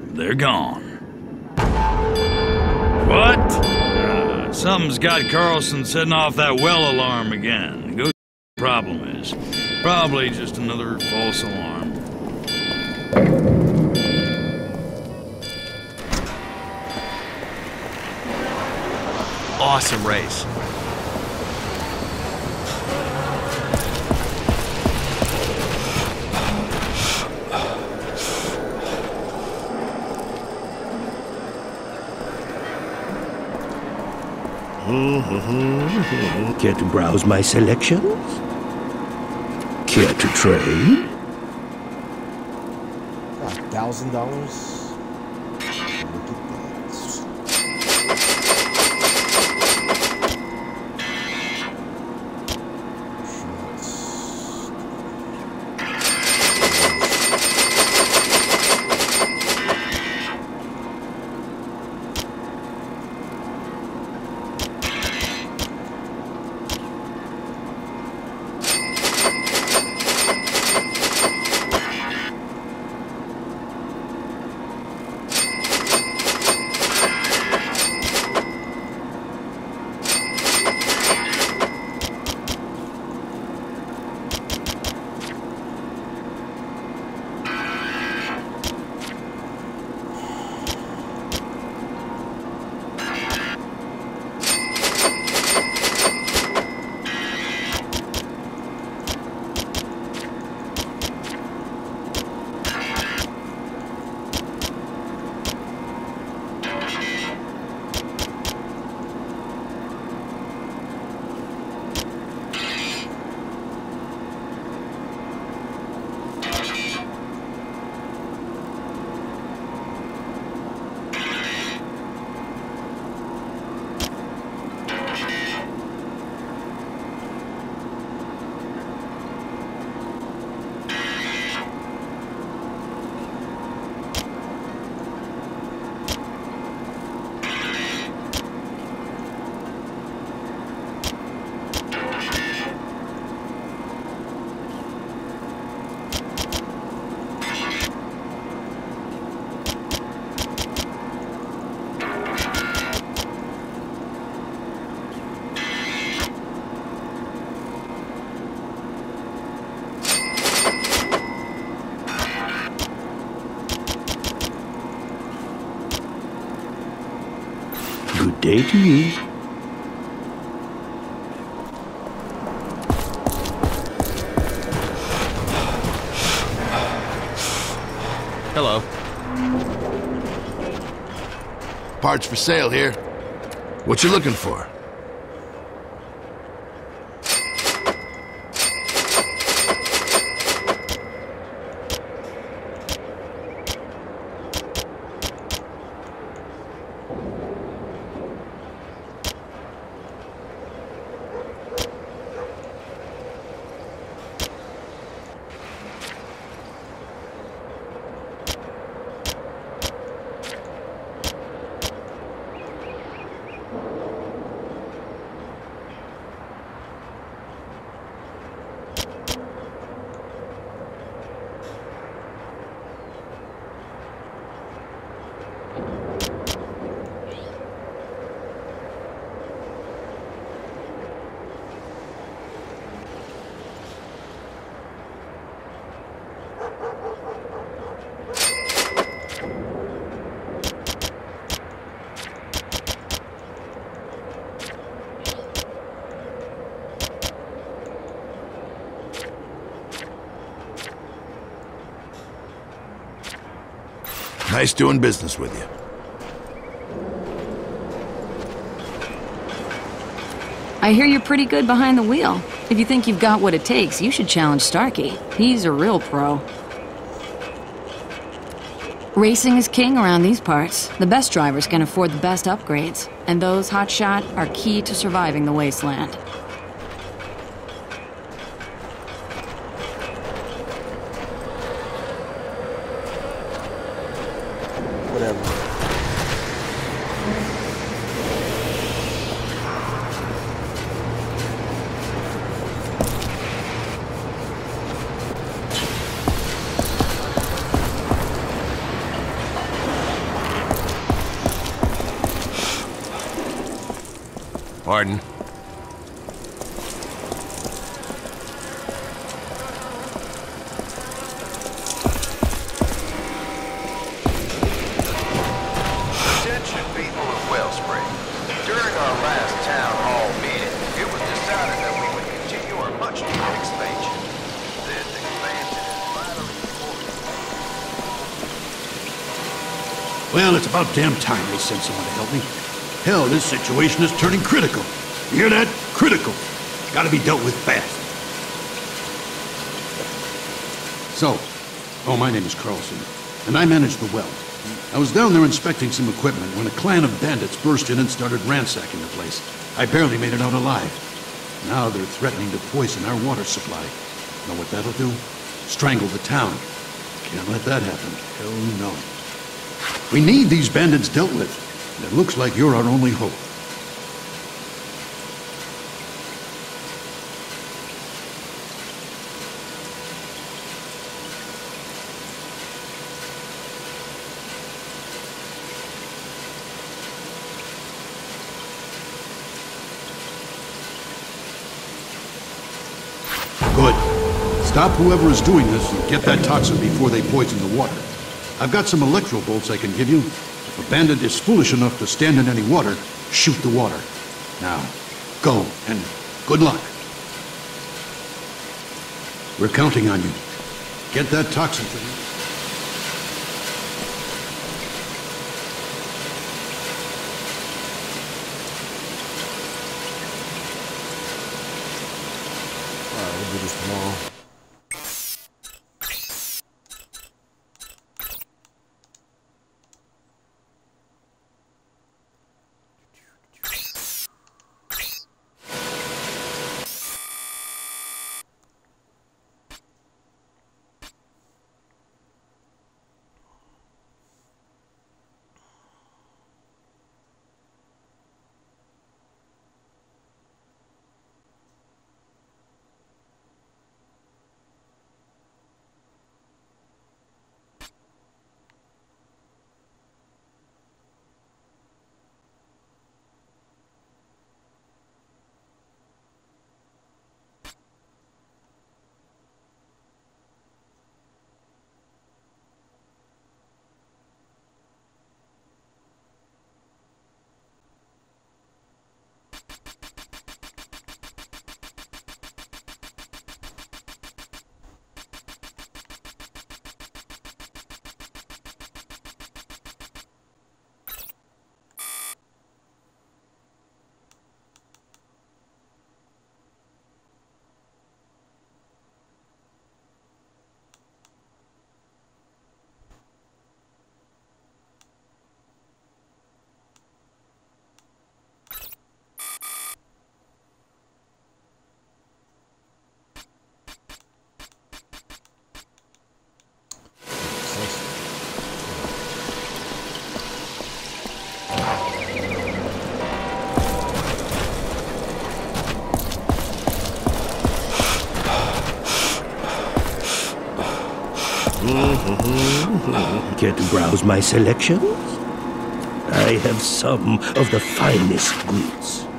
they're gone. What? Uh, something's got Carlson setting off that well alarm again. Go problem is. Probably just another false alarm. Awesome race. Care to browse my selections? Care to trade? $1,000? Day to you. Hello. Parts for sale here. What you looking for? Nice doing business with you. I hear you're pretty good behind the wheel. If you think you've got what it takes, you should challenge Starkey. He's a real pro. Racing is king around these parts. The best drivers can afford the best upgrades, and those hotshot are key to surviving the wasteland. Whatever. Pardon? Attention people of Wellspring. During our last town hall meeting, it was decided that we would continue our much-needed expansion. This expansion is vitally important. Well, it's about damn time they sent someone to help me. Hell, this situation is turning critical. You hear that? Critical. Gotta be dealt with fast. So, oh, my name is Carlson, and I manage the well. I was down there inspecting some equipment when a clan of bandits burst in and started ransacking the place. I barely made it out alive. Now they're threatening to poison our water supply. Know what that'll do? Strangle the town. Can't let that happen. Hell no. We need these bandits dealt with. It looks like you're our only hope. Good. Stop whoever is doing this and get that toxin before they poison the water. I've got some electro bolts I can give you. A bandit is foolish enough to stand in any water, shoot the water. Now, go, and good luck. We're counting on you. Get that toxin. Browse my selections? I have some of the finest goods.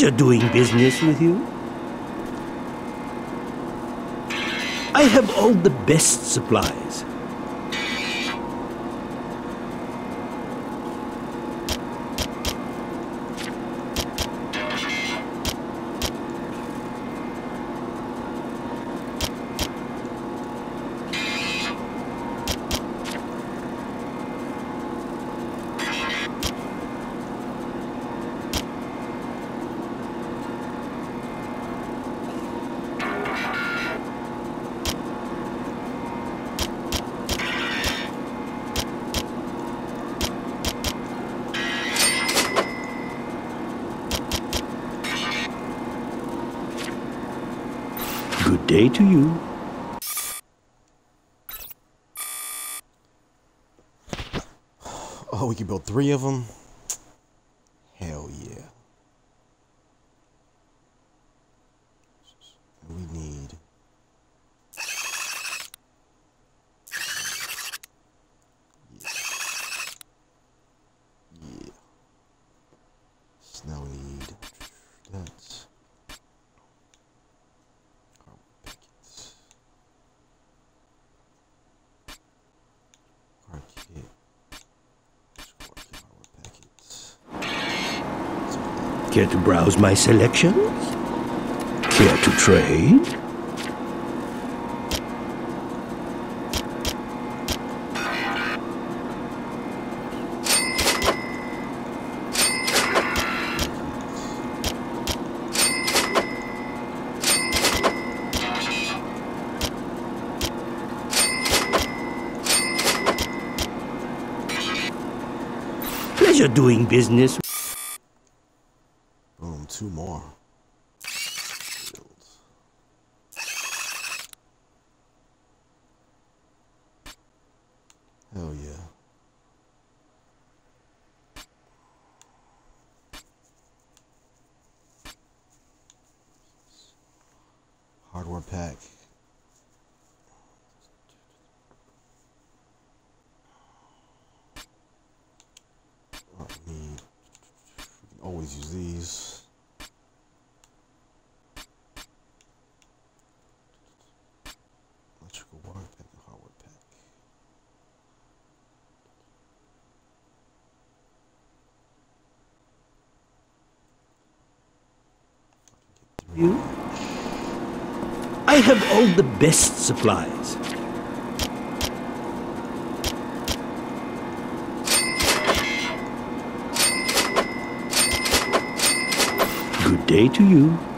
Pleasure doing business with you. I have all the best supplies. Good day to you. Oh, we can build three of them? Hell yeah. We need... Yeah. Yeah. So now we need that. Carbon packets. Card kit. Care to browse my selections? Care to trade? Pleasure doing business. Boom, two more. Hell yeah. Hardware pack. Oh, we need we can always use these. Electrical wire pack and hardware pack. You? All the best supplies. Good day to you.